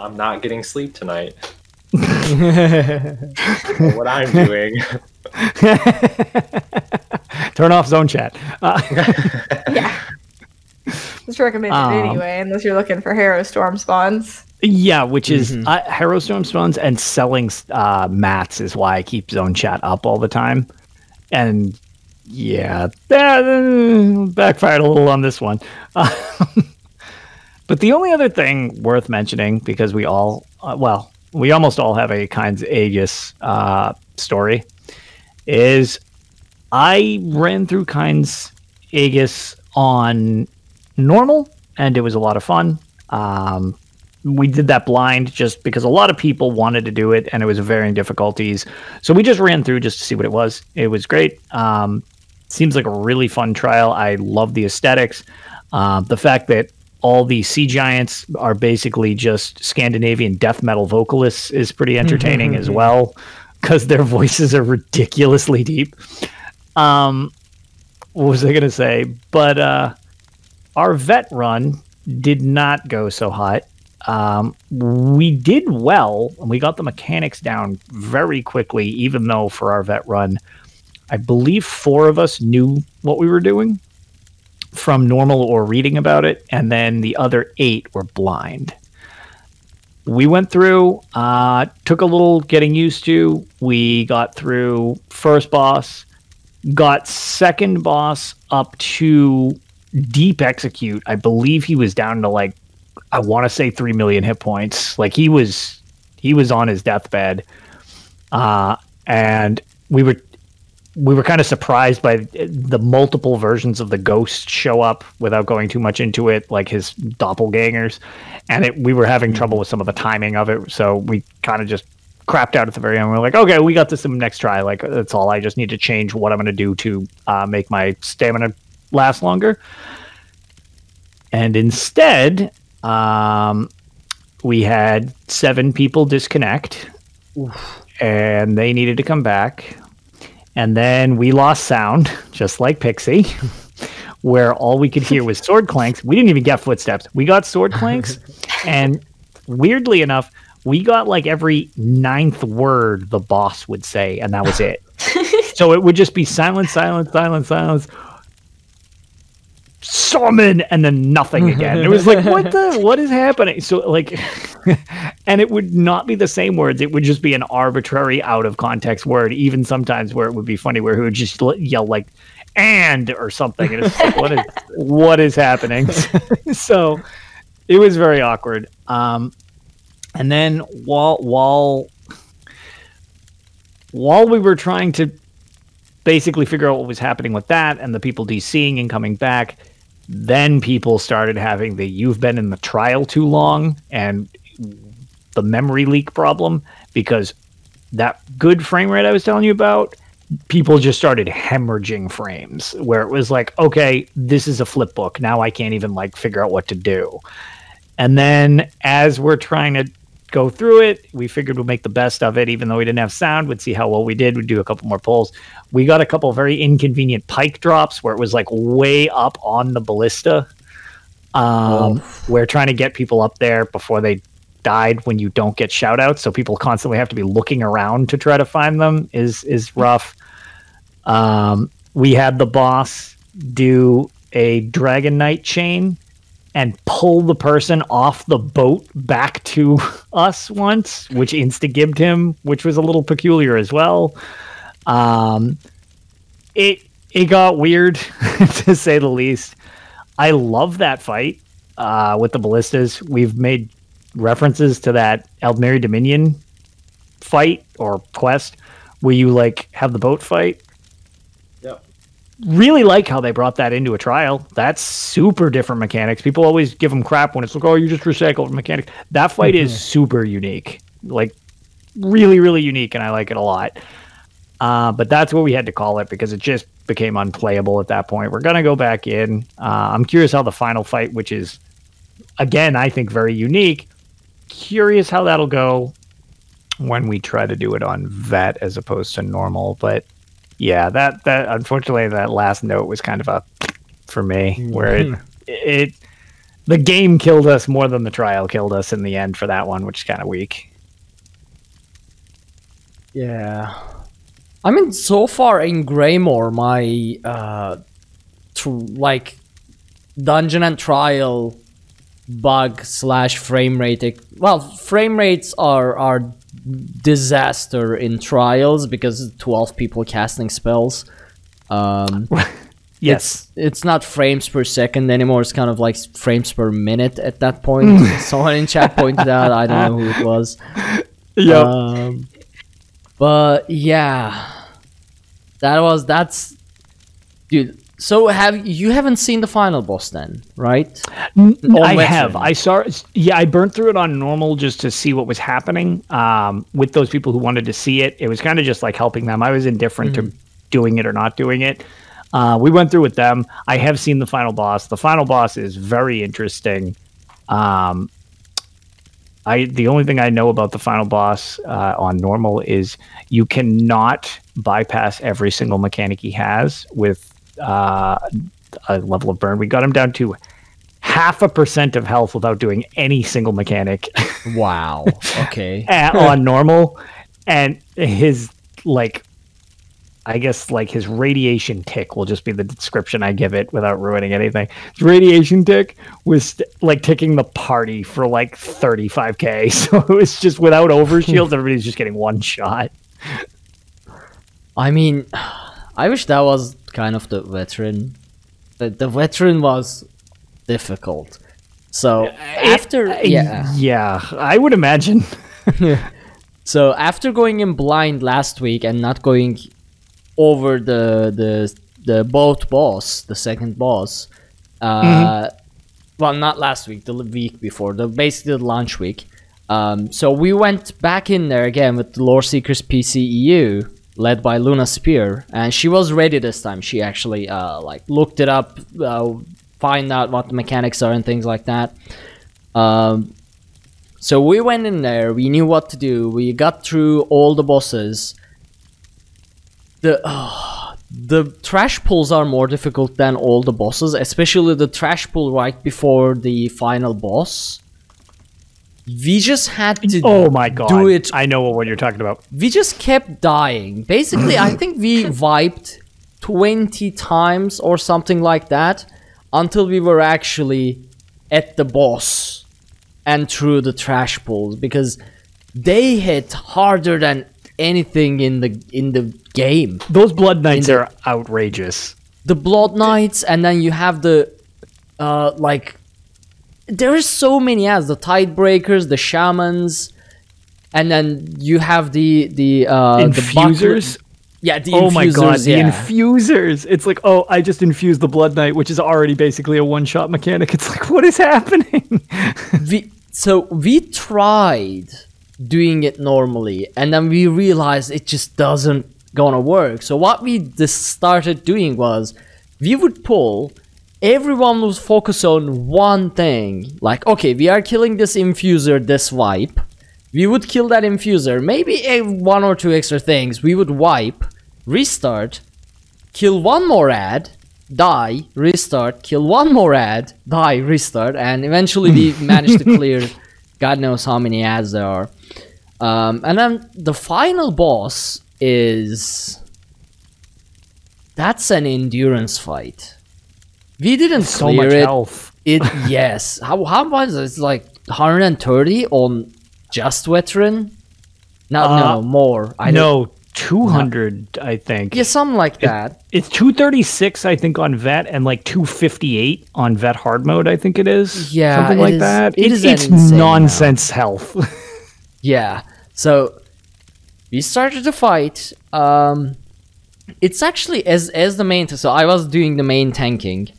I'm not getting sleep tonight. <laughs> what I'm doing. <laughs> turn off zone chat. Uh, <laughs> Yeah. Just recommend it Um, anyway, unless you're looking for Harrow Storm spawns. Yeah, which is Mhm. uh, Harrow Storm spawns and selling uh, mats is why I keep Zone Chat up all the time. And yeah, that uh, backfired a little on this one. But the only other thing worth mentioning, because we all, uh, well, we almost all have a Kyne's Aegis uh, story, is I ran through Kyne's Aegis on normal, and it was a lot of fun. Um, we did that blind just because a lot of people wanted to do it and it was varying difficulties. So we just ran through just to see what it was. It was great. Um, seems like a really fun trial. I love the aesthetics. Um, the fact that all the sea giants are basically just Scandinavian death metal vocalists is pretty entertaining as well because their voices are ridiculously deep. Um, what was I going to say? But uh, our vet run did not go so hot. Um, we did well, and we got the mechanics down very quickly, even though for our vet run, I believe four of us knew what we were doing from normal or reading about it, and then the other eight were blind. We went through, uh, took a little getting used to. We got through first boss, got second boss up to deep execute. I believe he was down to like I want to say three million hit points. Like he was he was on his deathbed, uh, and we were we were kind of surprised by the multiple versions of the ghost show up without going too much into it, like his doppelgangers, and it, we were having trouble with some of the timing of it. So we kind of just crapped out at the very end. We are like, okay, we got this in the next try. Like that's all. I just need to change what I'm going to do to uh, make my stamina last longer. And instead, um, we had seven people disconnect, and they needed to come back. And then we lost sound, just like Pixie, <laughs> where all we could hear was <laughs> sword clanks. We didn't even get footsteps. We got sword clanks, <laughs> and weirdly enough, we got like every ninth word the boss would say, and that was it. so it would just be silence, silence, silence, silence summon and then nothing again. It was like, what the <laughs> what is happening? So like <laughs> and it would not be the same words. It would just be an arbitrary out of context word, even sometimes where it would be funny where he would just yell like and or something. And it's like, what is <laughs> what is happening? so it was very awkward. Um and then while while while we were trying to basically figure out what was happening with that and the people DCing and coming back, then people started having the you've been in the trial too long and the memory leak problem because that good frame rate I was telling you about, people just started hemorrhaging frames where it was like, okay, this is a flip book. Now I can't even like figure out what to do. And then as we're trying to go through it, we figured we'd make the best of it, even though we didn't have sound. We'd see how well we did. We'd do a couple more pulls. We got a couple very inconvenient pike drops where it was like way up on the ballista. Um, We're trying to get people up there before they died when you don't get shout outs. So people constantly have to be looking around to try to find them is is rough. Um, we had the boss do a Dragon Knight chain and pull the person off the boat back to <laughs> us once, which insta gibbed him, which was a little peculiar as well. Um, it it got weird <laughs> to say the least. I love that fight uh, with the ballistas. We've made references to that Aldmeri Dominion fight or quest where you like have the boat fight. Really like how they brought that into a trial. That's super different mechanics. People always give them crap when it's like, oh, you just recycled mechanics. That fight is super unique, like really, really unique, and I like it a lot. Uh, but that's what we had to call it because it just became unplayable at that point. We're gonna go back in. Uh, I'm curious how the final fight, which is again, I think very unique. Curious how that'll go when we try to do it on vet as opposed to normal. But yeah, that that unfortunately that last note was kind of a for me where it it the game killed us more than the trial killed us in the end for that one, which is kind of weak. Yeah. I mean, so far in Greymoor, my uh, tr- like dungeon and trial bug slash frame rate. Well, frame rates are are disaster in trials because twelve people casting spells. Um, <laughs> Yes. it's it's not frames per second anymore. It's kind of like frames per minute at that point. <laughs> <laughs> Someone in chat pointed out. I don't know who it was. Yeah. Um, but yeah, that was that's dude. So have you haven't seen the final boss then, right? N- I have. I saw. Yeah, I burnt through it on normal just to see what was happening um, with those people who wanted to see it. It was kind of just like helping them. I was indifferent to doing it or not doing it. Uh, we went through with them. I have seen the final boss. The final boss is very interesting. Um, I the only thing I know about the final boss uh, on normal is you cannot bypass every single mechanic he has with uh, a level of burn. We got him down to half a percent of health without doing any single mechanic Wow. <laughs> Okay. on normal, and his like. I guess like his radiation tick will just be the description I give it without ruining anything. His radiation tick was like ticking the party for like 35k. <laughs> So it was just without overshields, <laughs> everybody's just getting one shot. I mean, I wish that was kind of the veteran. The, the veteran was difficult. So after yeah. Yeah, I would imagine. <laughs> So after going in blind last week and not going over the the the boat boss, the second boss, uh, well, not last week, the week before, the basically the launch week. Um, so we went back in there again with the Lore Seekers PCEU, led by Luna Spear, and she was ready this time. She actually uh, like looked it up, uh, find out what the mechanics are and things like that. Um, so we went in there, we knew what to do, we got through all the bosses. The <sighs> the trash pulls are more difficult than all the bosses, especially the trash pull right before the final boss. We just had to Oh my god! do it I know what you're talking about. we just kept dying. Basically, I think we <coughs> wiped 20 times or something like that until we were actually at the boss and through the trash pools because they hit harder than anything in the in the game. Those blood knights the- are outrageous. The blood knights and then you have the uh like there is so many ads the tide breakers, the shamans and then you have the the uh the Infusers. Yeah, the oh my god, infusers, the infusers! It's like, oh, I just infused the blood knight, which is already basically a one-shot mechanic. <laughs> It's like, what is happening? <laughs> we so we tried doing it normally and then we realized it just doesn't gonna work so what we just started doing was we would pull everyone was focused on one thing. Like, okay, we are killing this infuser, this wipe. We would kill that infuser. Maybe a one or two extra things. We would wipe, restart, kill one more ad, die, restart, kill one more ad, die, restart, and eventually we <laughs> managed to clear God knows how many ads there are. Um, and then the final boss is that's an endurance fight. We didn't So clear much it. health. It yes. <laughs> How how much? is it? It's like 130 on just veteran. No, Uh, no more. I no, 200, I think. Yeah, something like that. It's 236, I think, on vet, and like 258 on vet hard mode, I think it is. Yeah, Something it like is- that. it it's it's insane nonsense health. <laughs> Yeah. So we started the fight. Um, it's actually as as the main. So I was doing the main tanking.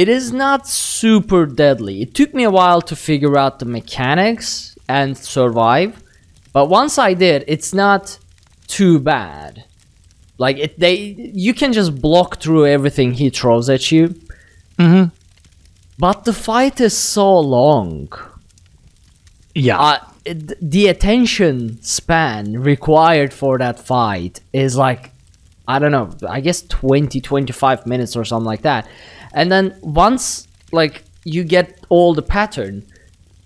It is not super deadly. It took me a while to figure out the mechanics and survive, but once I did, it's not too bad. Like it, they you can just block through everything he throws at you. Mhm. But the fight is so long yeah. uh, it- the attention span required for that fight is like i don't know i guess 20 25 minutes or something like that and then once like you get all the pattern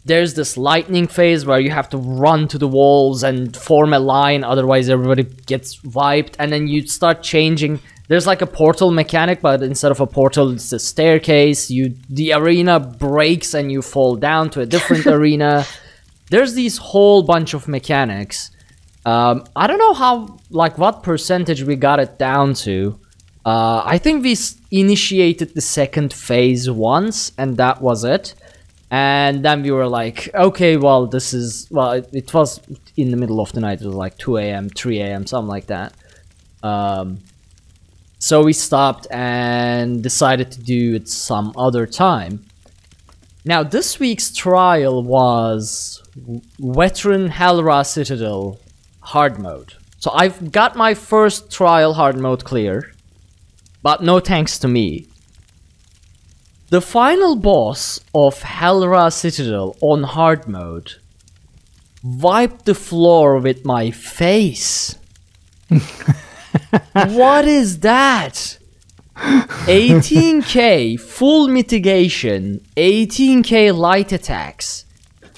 there's this lightning phase where you have to run to the walls and form a line otherwise everybody gets wiped. And then you start changing. There's like a portal mechanic but instead of a portal it's a staircase. You the arena breaks and you fall down to a different <laughs> arena. There's these whole bunch of mechanics. Um, i don't know how like what percentage we got it down to uh, i think we initiated the second phase once and that was it. And then we were like okay well this is well it, it was in the middle of the night. It was like 2 a.m 3 a.m something like that. Um, so we stopped and decided to do it some other time. Now this week's trial was veteran Hel Ra Citadel hard mode. So I've got my first trial hard mode clear, but no thanks to me. The final boss of Hel Ra Citadel on hard mode wiped the floor with my face. <laughs> what is that? 18k full mitigation, 18k light attacks.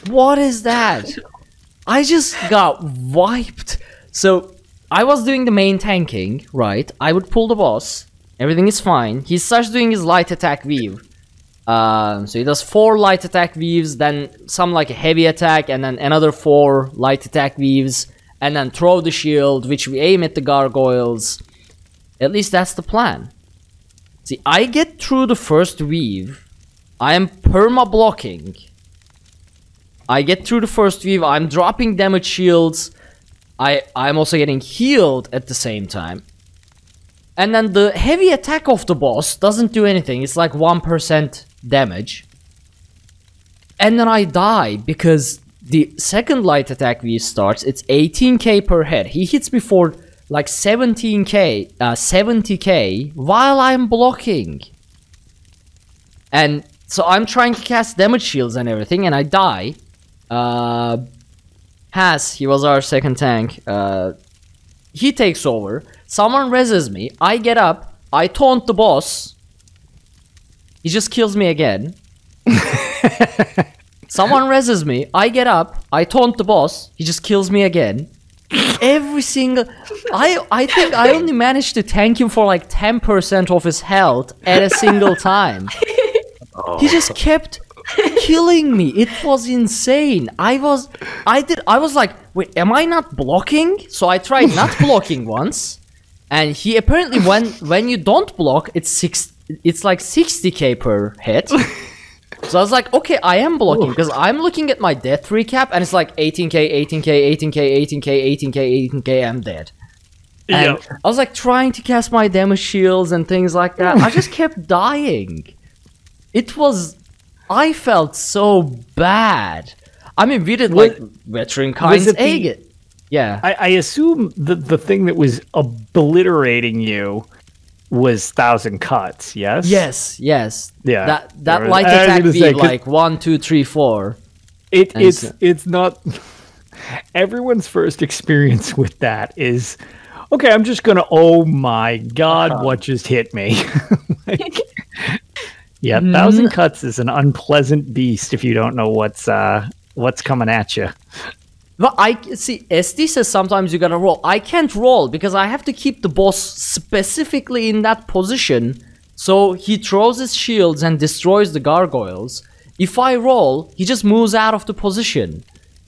What is that? I just got wiped. So I was doing the main tanking, right? I would pull the boss. Everything is fine. He starts doing his light attack weave. Um, so he does four light attack weaves, then some like a heavy attack, and then another four light attack weaves, and then throw the shield, which we aim at the gargoyles. At least that's the plan. See, I get through the first weave. I am perma blocking. I get through the first weave. I'm dropping damage shields. I I'm also getting healed at the same time. And then the heavy attack of the boss doesn't do anything. It's like 1% damage. And then I die because the second light attack weave starts. It's 18k per head. He hits me for like 17k, uh, 70k while I'm blocking. And so I'm trying to cast damage shields and everything, and I die. Uh, Has, he was our second tank. Uh, he takes over. Someone reses me. I get up. I taunt the boss. He just kills me again. <laughs> Someone reses me. I get up. I taunt the boss. He just kills me again. Every single. I I think I only managed to tank him for like 10% of his health at a single time. Oh. He just kept killing me. It was insane. I was I did I was like, wait, am I not blocking? So I tried not blocking once. And he apparently when when you don't block, it's six it's like 60k per hit. <laughs> So I was like, okay, I am blocking because I'm looking at my death recap and it's like 18k, 18k, 18k, 18k, 18k, 18k, I'm dead. And I was like trying to cast my damage shields and things like that. I just kept <laughs> dying. It was. I felt so bad. I mean, we did like veteran Kyne's Aegis. Yeah. I, I assume the the thing that was obliterating you was thousand cuts. Yes. Yes, yes. Yeah. That that was- light attack beat say, like one, two, three, four. It, And it's so- it's not. <laughs> Everyone's first experience with that is, okay, I'm just gonna. Oh my god, Uh-huh. what just hit me? <laughs> like, yeah, thousand cuts is an unpleasant beast if you don't know what's uh what's coming at you. But I see SD says sometimes you gotta roll. I can't roll because I have to keep the boss specifically in that position. So he throws his shields and destroys the gargoyles. If I roll, he just moves out of the position.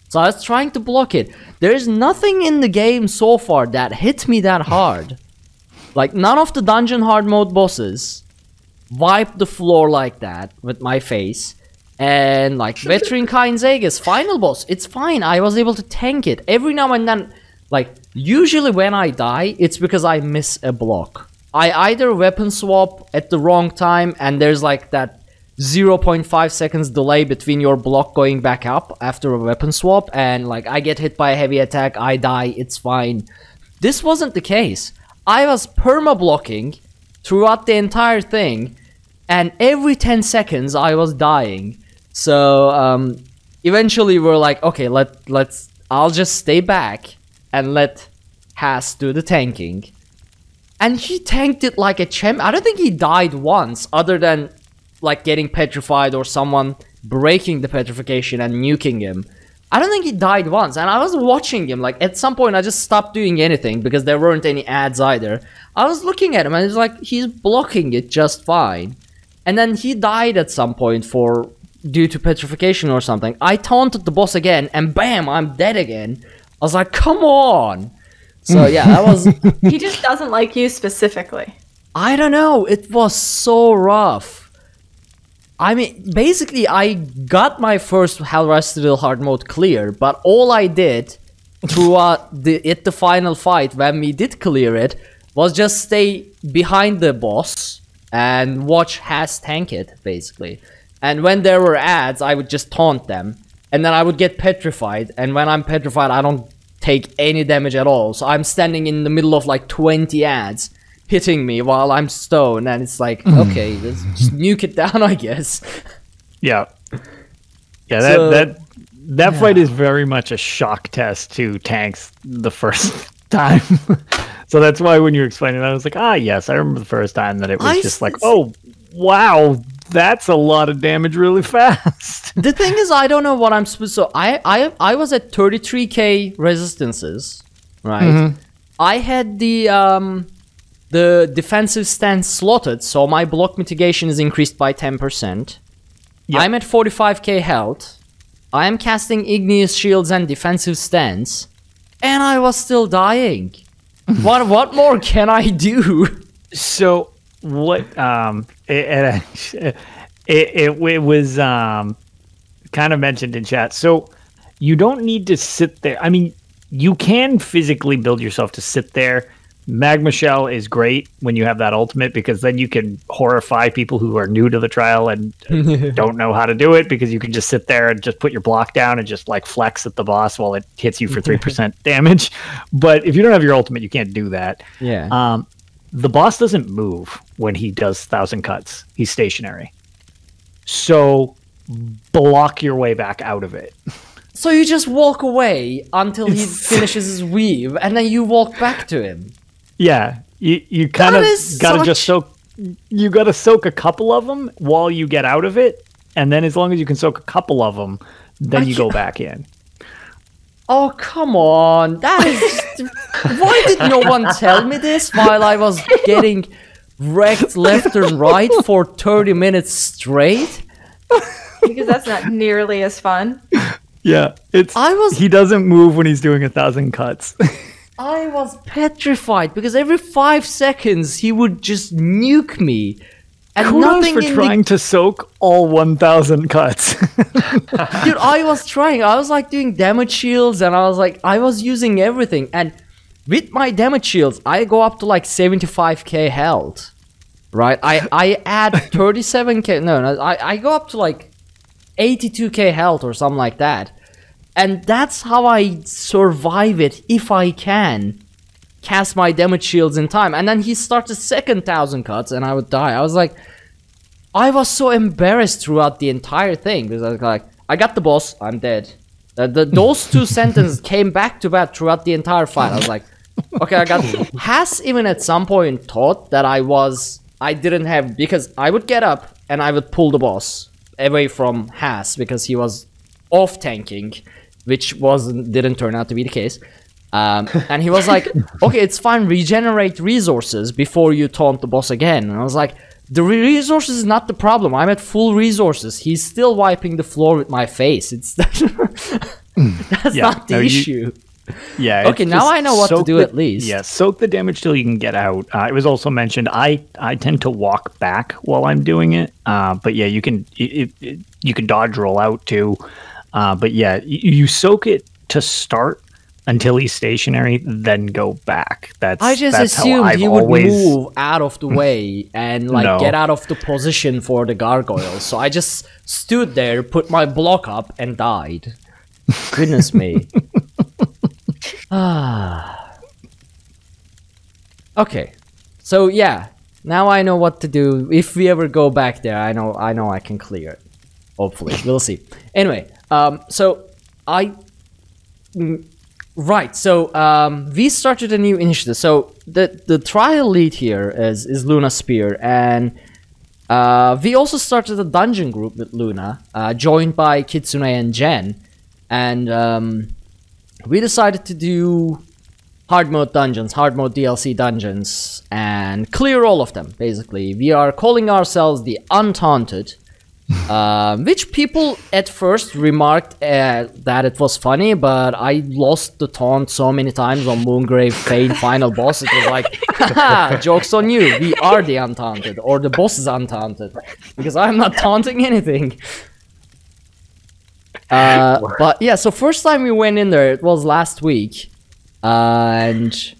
So I was trying to block it. There is nothing in the game so far that hit me that hard. Like none of the dungeon hard mode bosses wipe the floor like that with my face. And like <laughs> veteran Kyne's Aegis, final boss, it's fine. I was able to tank it. Every now and then, like usually when I die, it's because I miss a block. I either weapon swap at the wrong time and there's like that 0.5 seconds delay between your block going back up after a weapon swap and like I get hit by a heavy attack, I die, it's fine. This wasn't the case. I was perma blocking throughout the entire thing and every 10 seconds I was dying. So um, eventually we're like, okay, let let's I'll just stay back and let Haas do the tanking. And he tanked it like a champ. I don't think he died once, other than like getting petrified or someone breaking the petrification and nuking him. I don't think he died once, and I was watching him. Like at some point, I just stopped doing anything because there weren't any ads either. I was looking at him, and it's like he's blocking it just fine. And then he died at some point for due to petrification or something. I taunted the boss again, and bam, I'm dead again. I was like, come on. So hmm. yeah, that was <laughs> He just doesn't like you specifically. I don't know. It was so rough. I mean, basically, I got my first Hel Ra Citadel Hard mode clear, but all I did throughout the at the final fight when we did clear it was just stay behind the boss and watch Has tank it, basically. And when there were ads, I would just taunt them, and then I would get petrified. And when I'm petrified, I don't take any damage at all. So I'm standing in the middle of like 20 ads hitting me while I'm stoned, and it's like, okay, let's just nuke it <laughs> down, I guess. Yeah. Yeah, that So- that that fight is very much a shock test to tanks the first <laughs> time. so that's why when you were explaining that, I was like, ah, yes, I remember the first time that it was I just like, oh, wow, that's a lot of damage really <laughs> fast. the thing is, I don't know what I'm supposed. So I, I, I was at 33k resistances, right? I had the um, the defensive stance slotted, so my block mitigation is increased by 10%. Yep. I'm at 45k health. I am casting igneous shields and defensive stance, and I was still dying. <laughs> what what more can I do? So what? Um, it it, it, it, was um, kind of mentioned in chat. So you don't need to sit there. I mean, you can physically build yourself to sit there. Magma Shell is great when you have that ultimate because then you can horrify people who are new to the trial and <laughs> don't know how to do it because you can just sit there and just put your block down and just like flex at the boss while it hits you for 3% <laughs> damage. But if you don't have your ultimate, you can't do that. Yeah. Um, the boss doesn't move when he does thousand cuts. He's stationary. So block your way back out of it. So you just walk away until he finishes his weave, and then you walk back to him. Yeah, you you kind of gotta just soak. You gotta soak a couple of them while you get out of it, and then as long as you can soak a couple of them, then Are you you- go back in. Oh come on! That is. just- Why did no one tell me this while I was getting wrecked left and right for thirty minutes straight? Because that's not nearly as fun. Yeah, it's. I was He doesn't move when he's doing a thousand cuts. <laughs> I was petrified because every five seconds he would just nuke me, and Kudos nothing for in trying to soak all one thousand cuts. <laughs> dude. I was trying. I was like doing damage shields, and I was like, I was using everything, and with my damage shields, I go up to like seventy five k health, right? I I add <laughs> thirty seven k. No, no, I I go up to like eighty two k health or something like that. And that's how I survive it if I can. Cast my damage shields in time. And then he starts started second thousand cuts, and I would die. I was like, I was so embarrassed throughout the entire thing because I was like, I got the boss, I'm dead. Uh, the, <laughs> those two sentences came back to back throughout the entire fight. I was like, <laughs> okay, I got. Has even at some point thought that I was, I didn't have because I would get up and I would pull the boss away from Has because he was off tanking, which wasn't didn't turn out to be the case. Um, and he was like, <laughs> okay, it's fine, regenerate resources before you taunt the boss again. And I was like, the re- resources is not the problem. I'm at full resources. He's still wiping the floor with my face. It's <laughs> that's Yeah, not the no, you- issue. Yeah. Okay, now I know what to do the- at least. Yeah, soak the damage till you can get out. Uh, it was also mentioned. I I tend to walk back while I'm doing it. Uh, but yeah, you can it, it, you can dodge roll out too. Uh, but yeah, you, you soak it to start until he's stationary, then go back. That's I just that's assumed he would always- move out of the <laughs> way and like No. get out of the position for the gargoyle. So I just stood there, put my block up, and died. Goodness me. <laughs> ah. Okay. So yeah, now I know what to do. If we ever go back there, I know I know I can clear it. Hopefully, we'll see. Anyway, um, so I Right. So um, we started a new initiative. So the the trial lead here is is Luna Spear, and uh, we also started a dungeon group with Luna, uh, joined by Kitsune and Jen, and um, we decided to do hard mode dungeons, hard mode DLC dungeons, and clear all of them. Basically, we are calling ourselves the Untaunted <laughs> um, which people at first remarked uh, that it was funny, but I lost the taunt so many times on Moongrave Fane final boss. It was like, <laughs> joke's on you. We are the untaunted, or the boss is untaunted, because I'm not taunting anything. Uh, but yeah, so first time we went in there, it was last week, and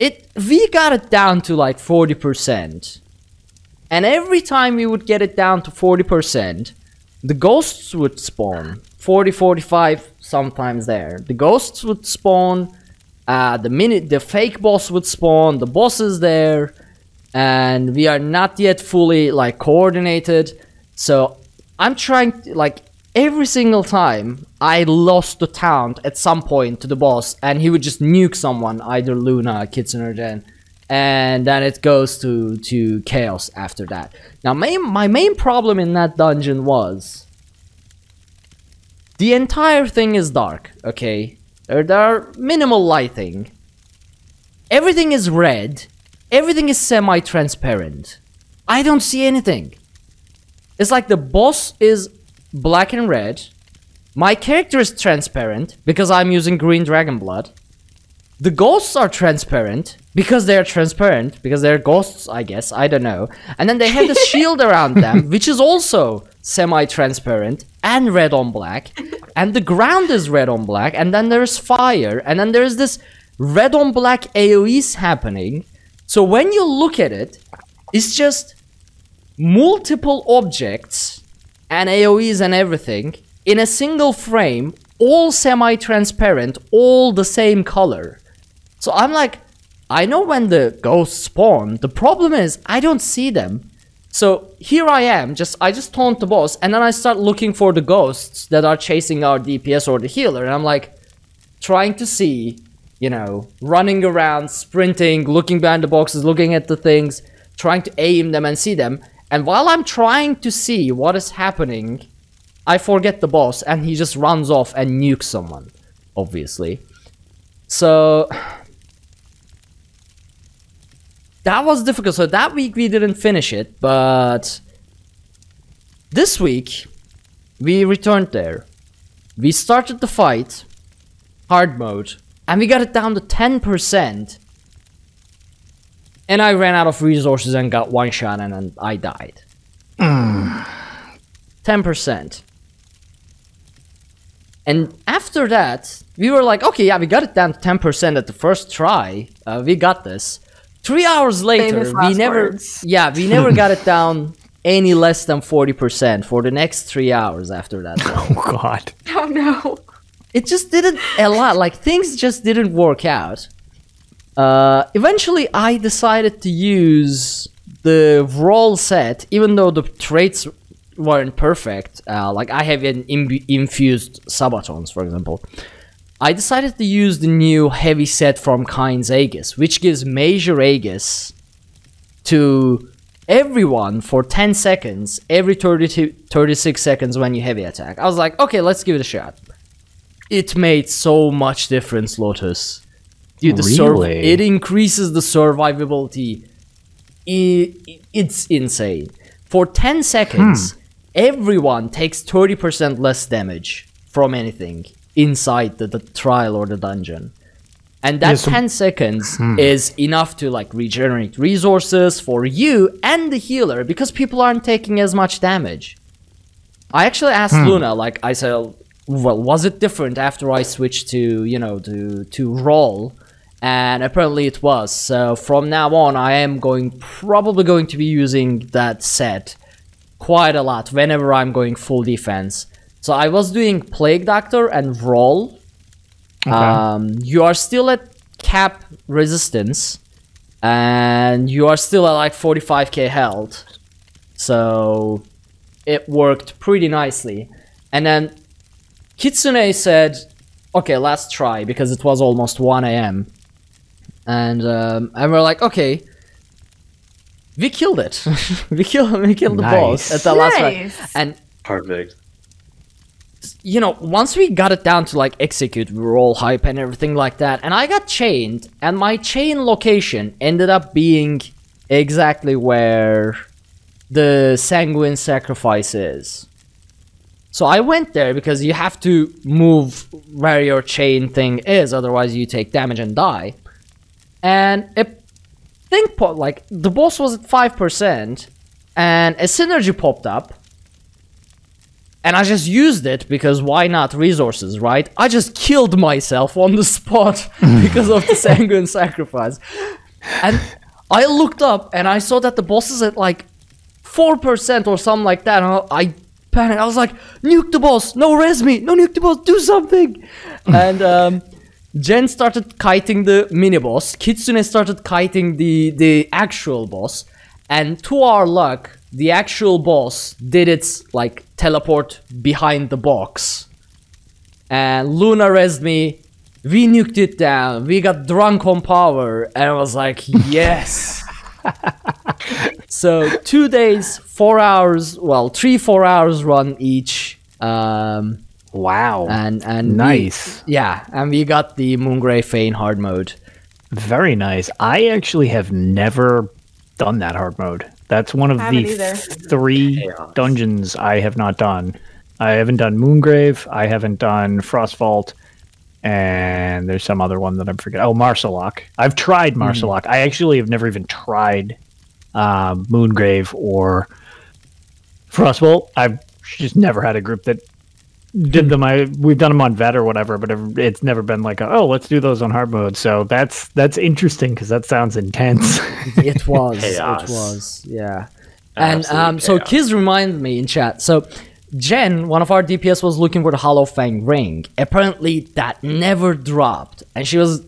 it we got it down to like forty percent. And every time we would get it down to 40%, the ghosts would spawn. 40, 45, sometimes there. The ghosts would spawn. Uh, the minute the fake boss would spawn, the boss is there, and we are not yet fully like coordinated. So I'm trying to, like every single time I lost the taunt at some point to the boss, and he would just nuke someone, either Luna, Kitsune, or Jen and then it goes to to chaos after that. Now, main, my main problem in that dungeon was the entire thing is dark. Okay, there, there are minimal lighting. Everything is red. Everything is semi-transparent. I don't see anything. It's like the boss is black and red. My character is transparent because I'm using green dragon blood. The ghosts are transparent because they're transparent because they're ghosts, I guess. I don't know. And then they have this shield <laughs> around them, which is also semi-transparent and red on black. And the ground is red on black. And then there's fire. And then there's this red on black AOE's happening. So when you look at it, it's just multiple objects and AoEs and everything in a single frame, all semi-transparent, all the same color. So I'm like, I know when the ghosts spawn. The problem is I don't see them. So here I am, just I just taunt the boss, and then I start looking for the ghosts that are chasing our DPS or the healer, and I'm like trying to see, you know, running around, sprinting, looking behind the boxes, looking at the things, trying to aim them and see them. And while I'm trying to see what is happening, I forget the boss and he just runs off and nukes someone, obviously. So that was difficult. So that week we didn't finish it, but this week we returned there. We started the fight, hard mode, and we got it down to 10%. And I ran out of resources and got one shot and then I died. 10%. And after that, we were like, okay, yeah, we got it down to 10% at the first try. Uh, we got this. Three hours later, Famous we never, words. yeah, we never <laughs> got it down any less than 40% for the next three hours after that. <laughs> Oh God. Oh no. it just didn't a lot. Like things just didn't work out. Uh, eventually, I decided to use the Vrol set, even though the traits weren't perfect. Uh, like I have an imbu- infused sabatons, for example. I decided to use the new heavy set from Kynes Aegis, which gives major Aegis to everyone for 10 seconds every 32, 36 seconds when you heavy attack. I was like, okay, let's give it a shot. It made so much difference, Lotus. Dude, oh, the Really? it increases the survivability. I- it's insane. For 10 seconds, hmm. everyone takes 30% less damage from anything inside the, the trial or the dungeon. And that Yeah, so- 10 seconds hmm. is enough to like regenerate resources for you and the healer because people aren't taking as much damage. I actually asked hmm. Luna, like I said, well, was it different after I switched to, you know, to to Vrol? And apparently it was. So from now on, I am going probably going to be using that set quite a lot whenever I'm going full defense. So I was doing Plague Doctor and Vrol. Um, you are still at cap resistance, and you are still at like 45k health. So it worked pretty nicely. And then Kitsune said, "Okay, let's try," because it was almost 1 a.m. And um, and we're like, "Okay." We killed it. <laughs> we killed. We killed the boss at the last fight. Nice. And Perfect. You know, once we got it down to like execute, we were all hype and everything like that. And I got chained, and my chain location ended up being exactly where the sanguine sacrifice is. So I went there because you have to move where your chain thing is, otherwise you take damage and die. And a thing po- like the boss was at five percent, and a synergy popped up and I just used it because why not resources, right? I just killed myself on the spot <laughs> because of the sanguine sacrifice. And I looked up and I saw that the boss is at like 4% or something like that. And I, panicked. I was like, nuke the boss. No, res me. No, nuke the boss. Do something. <laughs> and um, Jen started kiting the mini boss. Kitsune started kiting the, the actual boss. And to our luck, the actual boss did its like teleport behind the box. And Luna resed me. We nuked it down. We got drunk on power. And I was like, yes. <laughs> so two days, four hours, well, three, four hours run each. Um, Wow. and and we- Nice. yeah, and we got the Moongrave Fane hard mode. Very nice. I actually have never done that hard mode. That's one of the either. three Chaos. dungeons I have not done. I haven't done Moongrave. I haven't done Frostvault. And there's some other one that I'm forgetting. Oh, Marsalok. I've tried Marsalok. I actually have never even tried um, Moongrave or Frostvault. I've just never had a group that did them. I we've done them on vet or whatever, but it's never been like, a, oh, let's do those on hard mode. So that's that's interesting because that sounds intense. <laughs> It was. Chaos. It was. Yeah. And Absolute um, so chaos. Kiz reminded me in chat. So Jen, one of our DPS, was looking for the Hollow Fang ring. Apparently, that never dropped, and she was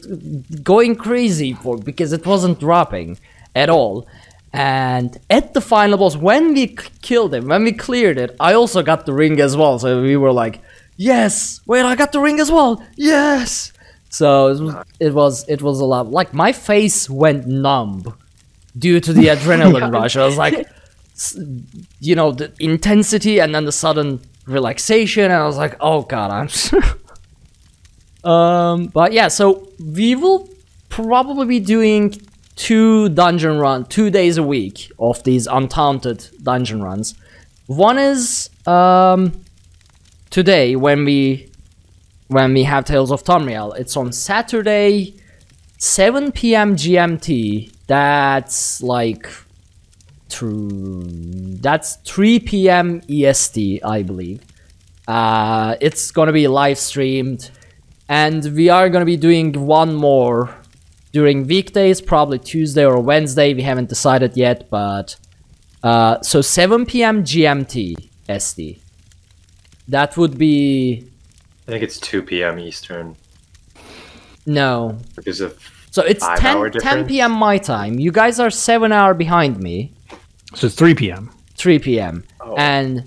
going crazy for because it wasn't dropping at all. And at the final boss, when we killed him, when we cleared it, I also got the ring as well. So we were like, "Yes! Wait, I got the ring as well! Yes!" So it was, it was it was a lot. Like my face went numb due to the <laughs> adrenaline rush. I was like, you know, the intensity and then the sudden relaxation, and I was like, oh god, I'm. <laughs> um, but yeah, so we will probably be doing two dungeon run, two days a week of these untaunted dungeon runs. One is um today when we when we have Tales of Tamriel. It's on Saturday, 7 p.m. GMT. That's like true. That's 3 p.m. EST, I believe. Uh, it's gonna be live streamed, and we are gonna be doing one more during weekdays, probably Tuesday or Wednesday. We haven't decided yet, but uh, so 7 p.m. GMT SD. That would be I think it's 2 p.m. Eastern No. because of So it's Five 10, hour 10 p.m. my time. You guys are 7 hour behind me. So it's 3 p.m. 3 p.m. Oh. And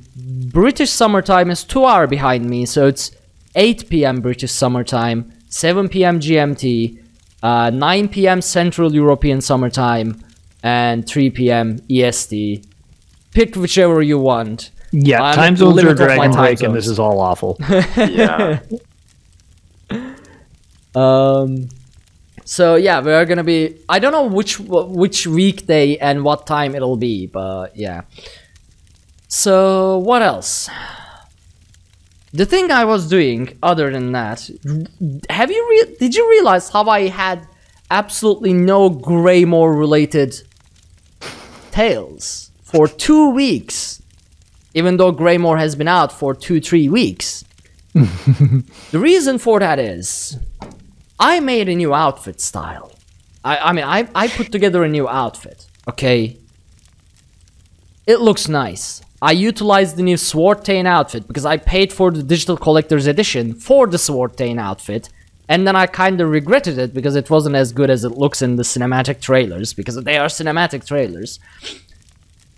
British summertime is 2 hour behind me, so it's 8 p.m. British summertime, 7 p.m. GMT, uh, 9 p.m. Central European summertime, and 3 p.m. EST. Pick whichever you want. Yeah, I'm time at the zones are limit dragon time break, and this is all awful. <laughs> yeah. Um, so yeah, we are gonna be. I don't know which which weekday and what time it'll be, but yeah. So what else? The thing I was doing, other than that, have you re- did you realize how I had absolutely no Greymoor related tales for two weeks, even though Greymoor has been out for two three weeks. <laughs> the reason for that is I made a new outfit style. I, I mean, I, I put together a new outfit, okay? It looks nice. I utilized the new Swartane outfit because I paid for the digital collector's edition for the Swartane outfit, and then I kind of regretted it because it wasn't as good as it looks in the cinematic trailers because they are cinematic trailers.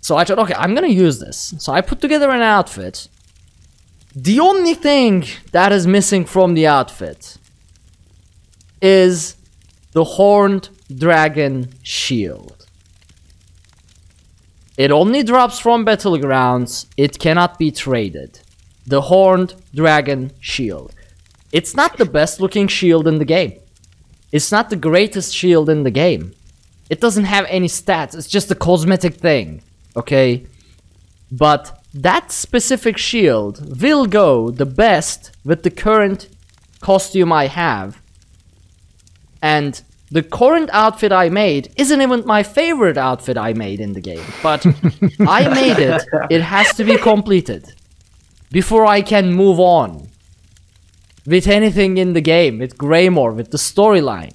So I thought, okay, I'm gonna use this. So I put together an outfit. The only thing that is missing from the outfit is the horned dragon shield. It only drops from battlegrounds. It cannot be traded. The horned dragon shield. It's not the best looking shield in the game. It's not the greatest shield in the game. It doesn't have any stats. It's just a cosmetic thing. Okay? But that specific shield will go the best with the current costume I have. And the current outfit I made isn't even my favorite outfit I made in the game. But <laughs> I made it. It has to be completed before I can move on with anything in the game, with Greymoor, with the storyline.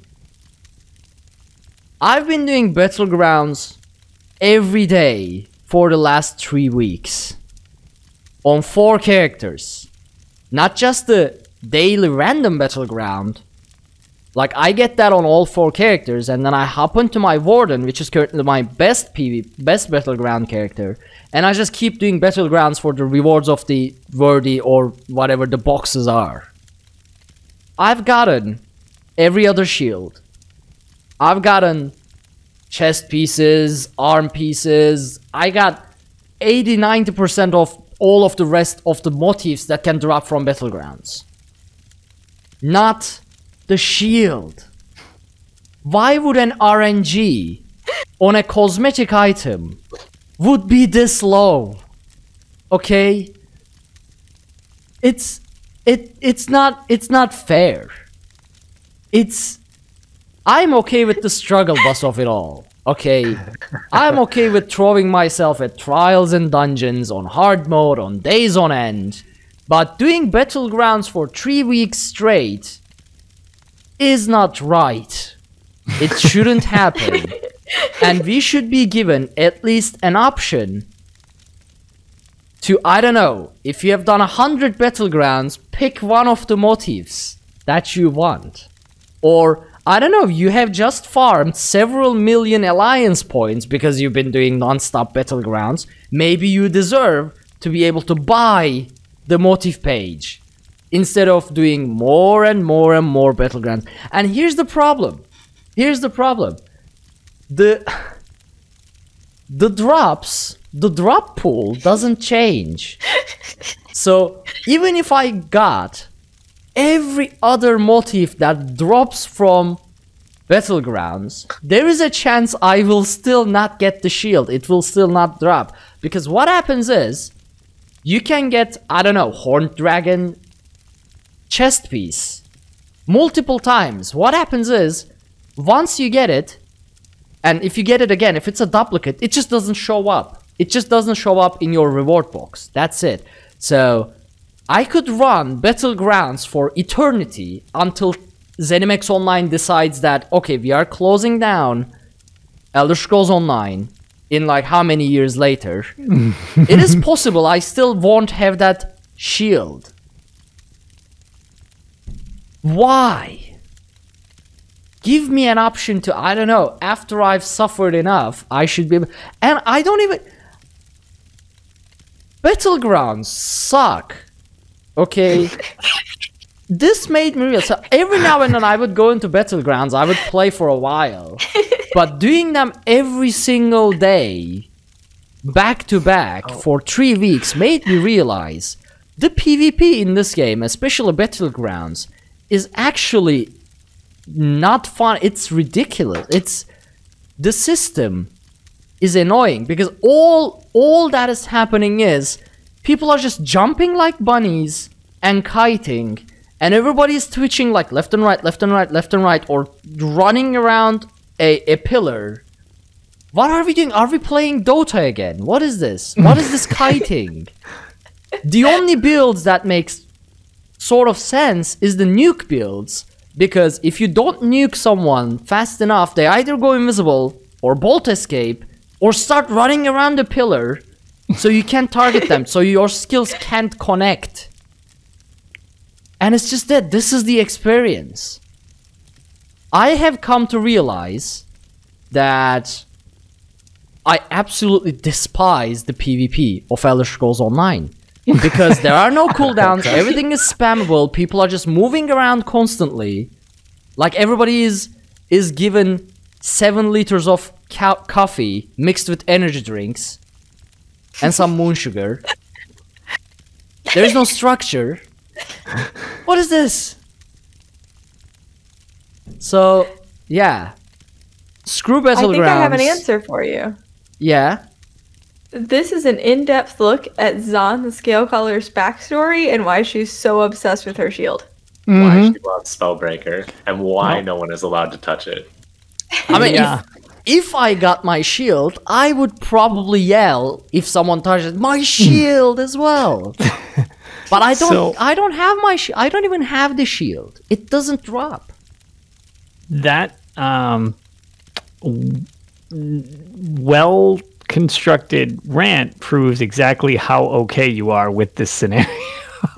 I've been doing Battlegrounds every day for the last three weeks on four characters. Not just the daily random battleground. Like I get that on all four characters, and then I hop into my Warden, which is currently my best PV, best battleground character, and I just keep doing battlegrounds for the rewards of the worthy or whatever the boxes are. I've gotten every other shield. I've gotten chest pieces, arm pieces. I got 80 90% of all of the rest of the motifs that can drop from battlegrounds. Not the shield. Why would an RNG on a cosmetic item would be this low? Okay? It's it it's not it's not fair. It's I'm okay with the struggle bus of it all. Okay. I'm okay with throwing myself at trials and dungeons on hard mode on days on end. But doing battlegrounds for three weeks straight is not right. It shouldn't <laughs> happen. And we should be given at least an option to, I don't know, if you have done a hundred battlegrounds, pick one of the motifs that you want. Or, I don't know, you have just farmed several million alliance points because you've been doing non-stop battlegrounds. Maybe you deserve to be able to buy the motif page instead of doing more and more and more battlegrounds. And here's the problem. Here's the problem. The <sighs> the drops, the drop pool doesn't change. <laughs> So even if I got every other motif that drops from battlegrounds, there is a chance I will still not get the shield. It will still not drop. Because what happens is you can get, I don't know, Horned Dragon chest piece multiple times. What happens is once you get it, and if you get it again, if it's a duplicate, it just doesn't show up. It just doesn't show up in your reward box. That's it. So I could run Battlegrounds for eternity until ZeniMax Online decides that, okay, we are closing down Elder Scrolls Online in like how many years later. <laughs> it is possible I still won't have that shield. Why? Give me an option to, I don't know, after I've suffered enough, I should be able. And I don't even. Battlegrounds suck. Okay? <laughs> this made me real. So every now and then I would go into Battlegrounds, I would play for a while. <laughs> but doing them every single day, back to back, oh. for three weeks, made me realize the PvP in this game, especially Battlegrounds, is actually not fun. It's ridiculous. It's the system is annoying because all all that is happening is people are just jumping like bunnies and kiting and everybody is twitching like left and right left and right left and right or running around a, a pillar. What are we doing? Are we playing dota again? What is this? What is this <laughs> kiting? The only builds that makes sort of sense is the nuke builds because if you don't nuke someone fast enough they either go invisible or bolt escape or start running around the pillar so you can't target them so your skills can't connect. And it's just that this is the experience. I have come to realize that i absolutely despise the pvp of elder scrolls online because there are no <laughs> cooldowns everything is spammable people are just moving around constantly like everybody is is given seven liters of co- coffee mixed with energy drinks and some <laughs> moon sugar. There is no structure. What is this? So yeah, screw battlegrounds. I think I have an answer for you. Yeah. This is an in-depth look at Zaan the Scale Caller's backstory and why she's so obsessed with her shield. Why Mhm. she loves Spellbreaker and why no one is allowed to touch it. I mean, Yeah. if, if I got my shield, I would probably yell if someone touches my shield as well. <laughs> But I don't. So- I don't have my. Sh- I don't even have the shield. It doesn't drop. that um well constructed rant proves exactly how okay you are with this scenario. <laughs>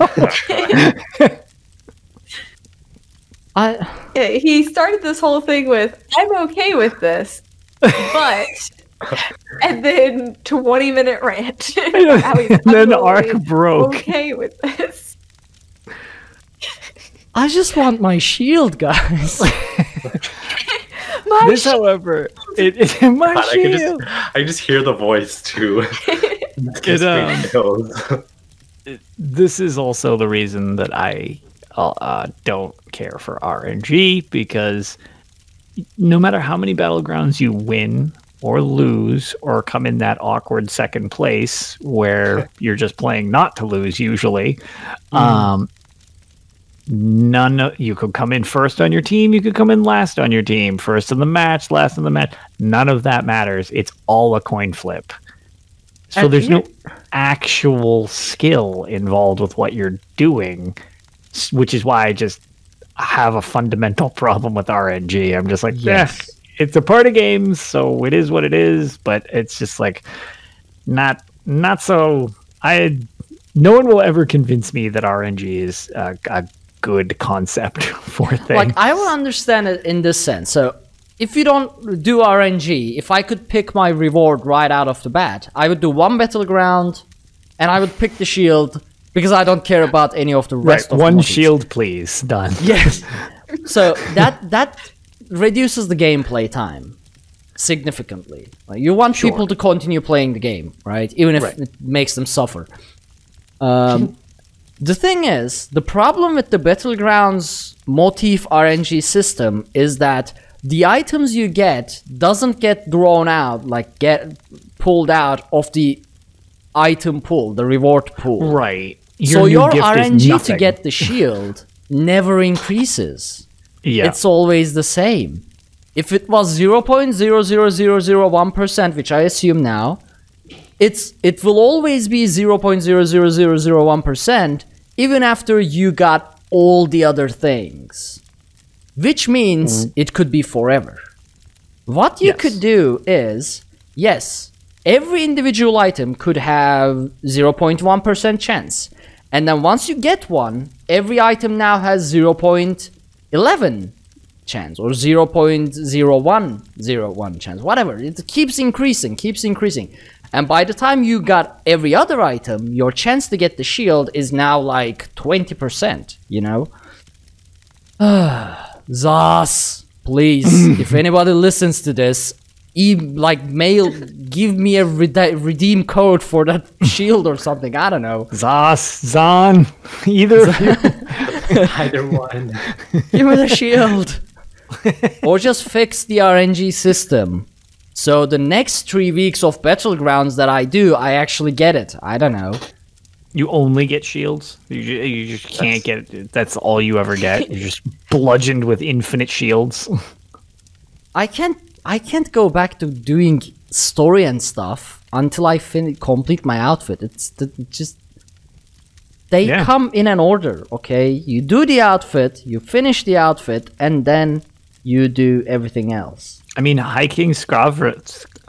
I. Yeah, He started this whole thing with, I'm okay with this, but. and then 20 minute rant. <laughs> about how he's then utterly arc broke. Okay with this. I just want my shield, guys. <laughs> My This, however, it, it my God, I can just. I just hear the voice too. <laughs> It, um, chills. this is also the reason that I uh, uh, don't care for RNG because no matter how many battlegrounds you win or lose or come in that awkward second place where <laughs> you're just playing not to lose usually, um, none of, you could come in first on your team, you could come in last on your team, first in the match, last in the match. None of that matters. It's all a coin flip. So And there's no actual skill involved with what you're doing, which is why I just have a fundamental <laughs> problem with RNG. I'm just like, Yes. yes, it's a part of games, so it is what it is, but it's just like not not so. I no one will ever convince me that RNG is a, a good concept <laughs> for things. like I will understand it in this sense. So if you don't do RNG, if I could pick my reward right out of the bat, I would do one battleground, and I would pick the shield because I don't care about any of the right, rest of one shield, please. Done. <laughs> Yes. <laughs> so that that reduces the gameplay time significantly. Like you want people to continue playing the game, right? Even if it makes them suffer. Um, the thing is, the problem with the battlegrounds motif RNG system is that the items you get doesn't get drawn out, like get pulled out of the item pool, the reward pool Right. so your gift is RNG to get the shield <laughs> never increases. yeah. It's always the same. If it was 0.00001%, which I assume now, it's it will always be 0.00001% even after you got all the other things. Which means mm-hmm. it could be forever. What you Yes. could do is, yes, every individual item could have 0.1% chance. And then once you get one, every item now has 0.11 chance or 0.0101 chance, whatever. It keeps increasing, keeps increasing. And by the time you got every other item, your chance to get the shield is now like 20%, you know? <sighs> ZOS, please, <laughs> if anybody listens to this, e- like mail, give me a rede- redeem code for that <laughs> shield or something. I don't know. ZOS, Zaan, <laughs> either of you. Either one. Give me the shield. or just fix the RNG system. So the next three weeks of Battlegrounds that I do, I actually get it. I don't know. You only get shields. You, ju- you just can't get. That's all you ever get. You're just bludgeoned with infinite shields. I can't I can't go back to doing story and stuff until I fin- complete my outfit. It's just they Yeah. come in an order, okay? You do the outfit, you finish the outfit, and then you do everything else. I mean, High King Skavrin,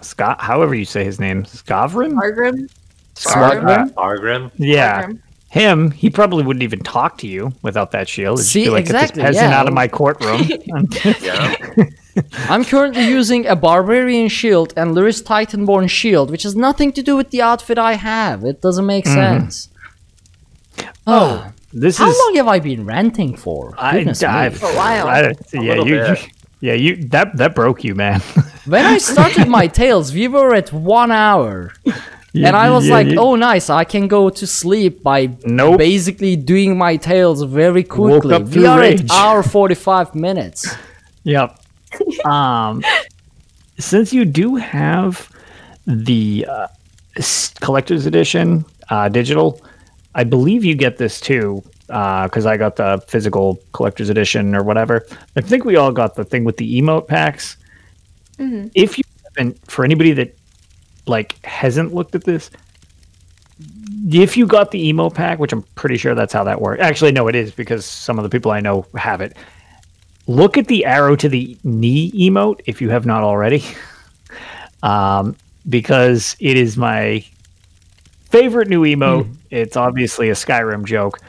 Scott, however you say his name, Skavrin. Margrim. Swagrim? Argrim. Yeah, Margrim. him. He probably wouldn't even talk to you without that shield. He'd See, be like, exactly, Get this peasant yeah. out of my courtroom. <laughs> <laughs> I'm currently using a barbarian shield and Lyris Titanborn shield, which has nothing to do with the outfit I have. It doesn't make mm-hmm. sense. Oh, ah, this how is. long have I been ranting for? I, Goodness me. I, For a while. I- yeah, little you, bit. you- yeah, you that that broke you, man. <laughs> When I started my tales, we were at one hour. You- and I was yeah, like, you- oh, nice, I can go to sleep by Nope. basically doing my tales very quickly. We are rage. at hour 45 minutes. Yep. um, since you do have the uh, collector's edition uh, digital, I believe you get this too. Uh, because I got the physical collector's edition or whatever. I think we all got the thing with the emote packs. Mm-hmm. If you haven't, for anybody that like hasn't looked at this, if you got the emo pack, which I'm pretty sure that's how that works. Actually, no, it is because some of the people I know have it look at the arrow to the knee emote if you have not already <laughs> um, because it is my favorite new emote mm-hmm. it's obviously a skyrim joke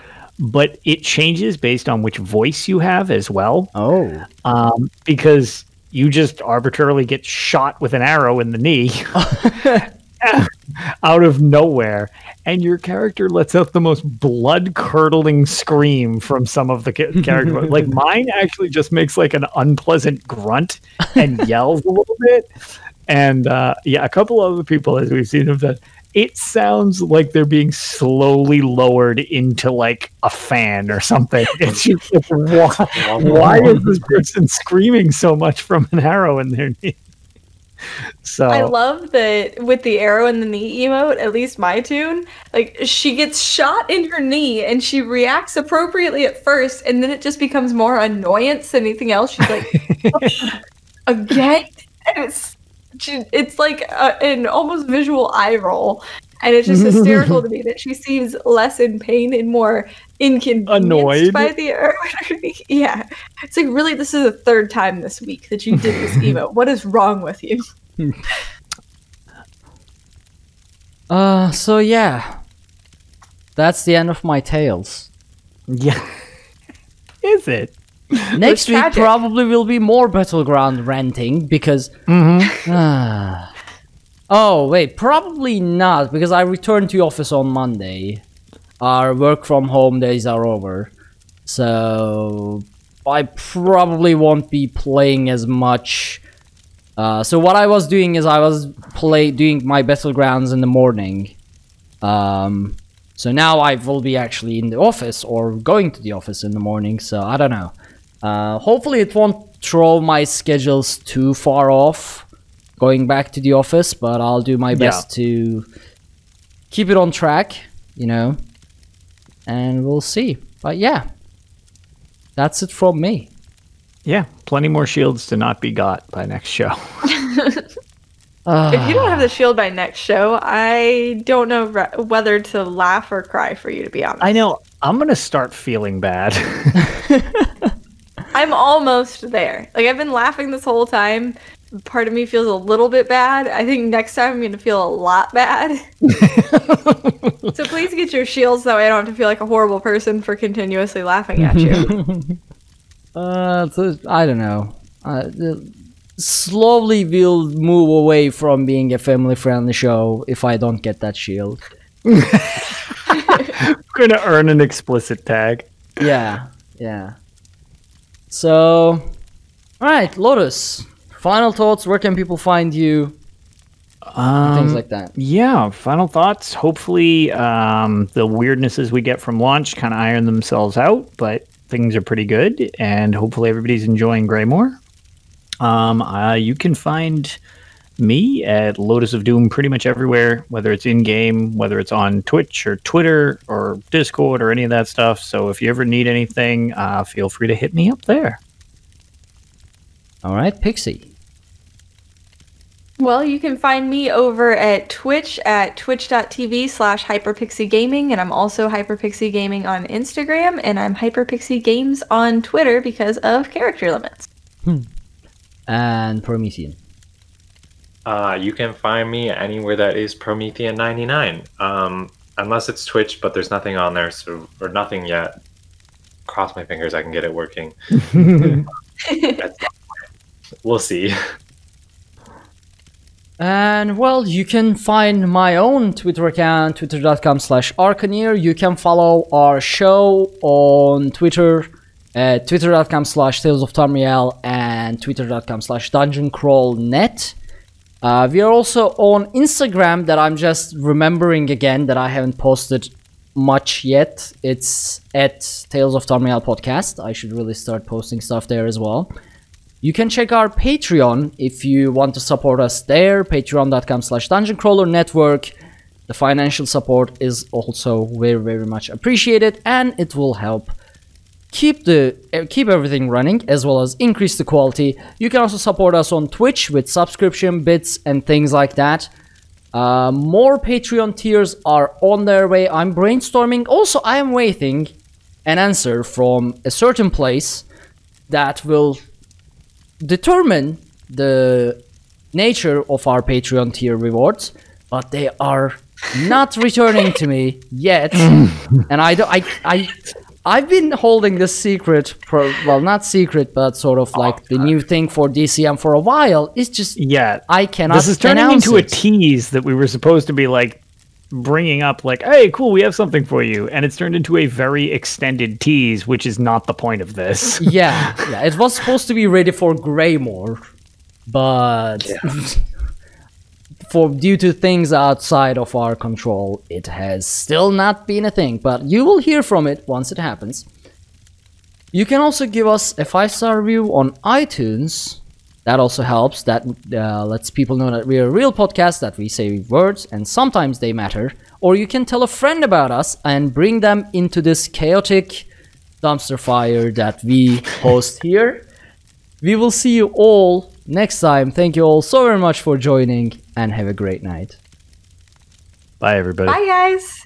but it changes based on which voice you have as well. Oh. um, because you just arbitrarily get shot with an arrow in the knee <laughs> out of nowhere. And your character lets out the most blood curdling scream from some of the ca- character. <laughs> Like mine actually just makes like an unpleasant grunt and yells a little bit. And uh, yeah a couple of other people as we've seen have done it sounds like they're being slowly lowered into like a fan or something <laughs> it's just like, why, why is this person screaming so much from an arrow in their knee <laughs> so I love that with the arrow in the knee emote, at least my tune, like she gets shot in her knee and she reacts appropriately at first, and then it just becomes more annoyance than anything else. She's like, <laughs> again? And it's, she, it's like a, an almost visual eye roll. And it's just hysterical to me that she seems less in pain and more inconvenienced Annoyed? by the arrow in her knee. Yeah. It's like, really, this is the third time this week that you did this emote. <laughs> What is wrong with you? <laughs> Uh, so yeah. That's the end of my tales. yeah <laughs> is it <laughs> Next week tragic. probably will be more Battleground ranting because. Mm-hmm. <sighs> Ah. oh, wait, probably not because I return to office on Monday. Our work from home days are over. So. I probably won't be playing as much. Uh, so what I was doing is I was play doing my battlegrounds in the morning. Um, so now I will be actually in the office or going to the office in the morning. So I don't know. Uh, hopefully it won't throw my schedules too far off going back to the office, but I'll do my best to keep it on track, you know. And we'll see. But yeah, that's it from me. Yeah, plenty more shields to not be got by next show. Uh, <laughs> If you don't have the shield by next show, I don't know re- whether to laugh or cry for you, to be honest. I know. I'm gonna start feeling bad. <laughs> <laughs> I'm almost there. Like, I've been laughing this whole time. Part of me feels a little bit bad. I think next time I'm going to feel a lot bad. <laughs> so please get your shields that way I don't have to feel like a horrible person for continuously laughing at you. <laughs> Uh, so, I don't know. Uh, slowly we'll move away from being a family-friendly show if I don't get that shield. <laughs> We're gonna earn an explicit tag. Yeah, yeah. So, all right, Lotus. Final thoughts. Where can people find you? Um, Things like that. Yeah, final thoughts. Hopefully, um, the weirdnesses we get from launch kind of iron themselves out, but things are pretty good, and hopefully everybody's enjoying Greymoor. Um, uh, you can find me at Lotus of Doom pretty much everywhere, whether it's in game, whether it's on Twitch or Twitter or Discord or any of that stuff. So if you ever need anything, uh, feel free to hit me up there. All right, Pixie. Well, you can find me over at Twitch at twitch.tv slash hyperpixiegaming, and I'm also hyperpixiegaming on Instagram, and I'm hyperpixiegames on Twitter because of character limits. And Promethean. Uh, you can find me anywhere that is Promethean 99. Um, unless it's Twitch, but there's nothing on there, so or nothing yet. Cross my fingers, I can get it working. <laughs> We'll see. And well, you can find my own Twitter account, twitter.com slash Arkhaniir. You can follow our show on Twitter at twitter.com slash Tales of Tamriel and twitter.com slash Dungeon Crawl Net. Uh, we are also on Instagram that I'm just remembering again that I haven't posted much yet. It's at Tales of Tamriel Podcast. I should really start posting stuff there as well. You can check our Patreon if you want to support us there, patreon.com slash dungeon crawler network. The financial support is also very, very much appreciated and it will help keep the uh, keep everything running as well as increase the quality. You can also support us on Twitch with subscription bits and things like that. Uh, more Patreon tiers are on their way. I'm brainstorming. Also, I am waiting an answer from a certain place that will determine the nature of our Patreon tier rewards, but they are not returning to me yet. <laughs> and I don't I I I've been holding this secret for well not secret but sort of oh, like the new thing for DCN for a while. It's just Yeah, I cannot this is turning into a tease that we were supposed to be like bringing up like hey cool we have something for you. And it's turned into a very extended tease which is not the point of this. Yeah, yeah. It was supposed to be ready for Greymoor, but <laughs> for due to things outside of our control, it has still not been a thing. But you will hear from it once it happens. You can also give us a five star review on iTunes. That also helps. That uh, lets people know that we're a real podcast, that we say words, and sometimes they matter. Or you can tell a friend about us and bring them into this chaotic dumpster fire that we host here. We will see you all next time. Thank you all so very much for joining and have a great night. bye everybody Bye, guys.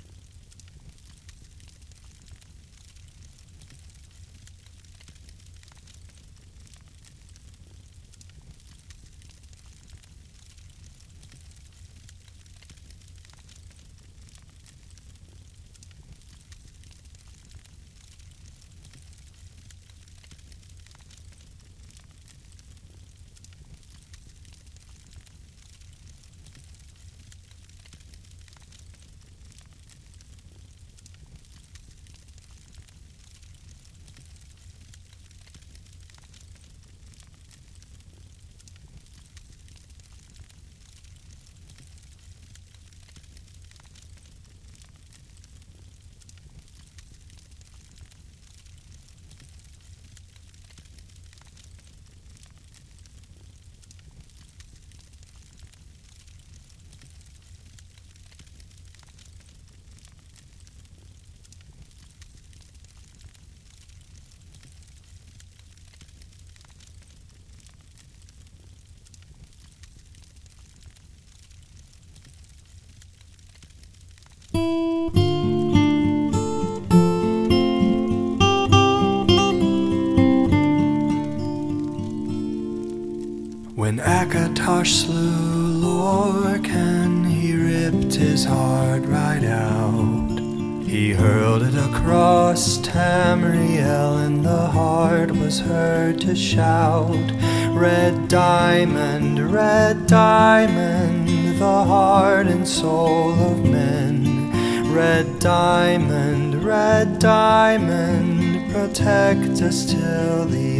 When Akatosh slew Lorkhan, he ripped his heart right out. He hurled it across Tamriel, and the heart was heard to shout, Red diamond, red diamond, the heart and soul of men. Red diamond, red diamond, protect us till the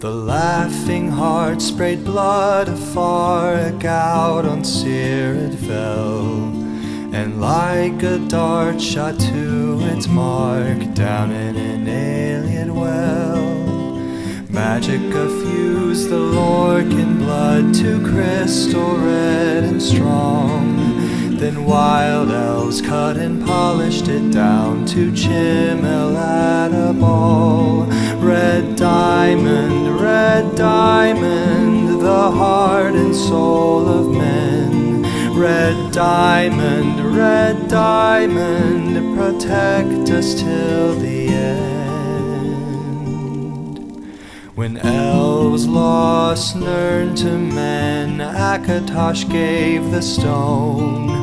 The laughing heart sprayed blood afar, a gout on Cyrod fell. And like a dart shot to its mark down in an Ayleid well. Magic effused the Lorkhan blood to crystal red and strong. Then wild elves cut and polished it down to chimel at a ball. Red diamond, red diamond, the heart and soul of men. Red diamond, red diamond, protect us till the end. When elves lost Nirn to men, Akatosh gave the stone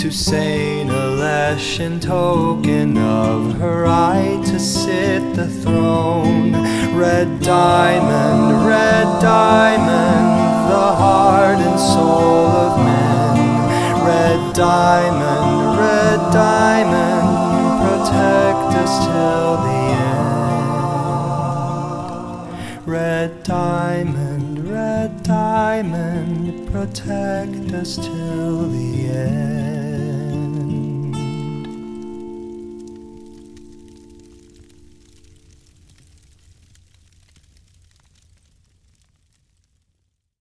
to Saint Alesh in token of her right to sit the throne. Red diamond, red diamond, the heart and soul of men. Red diamond, red diamond, protect us till the end. Red diamond, red diamond, protect us till the end.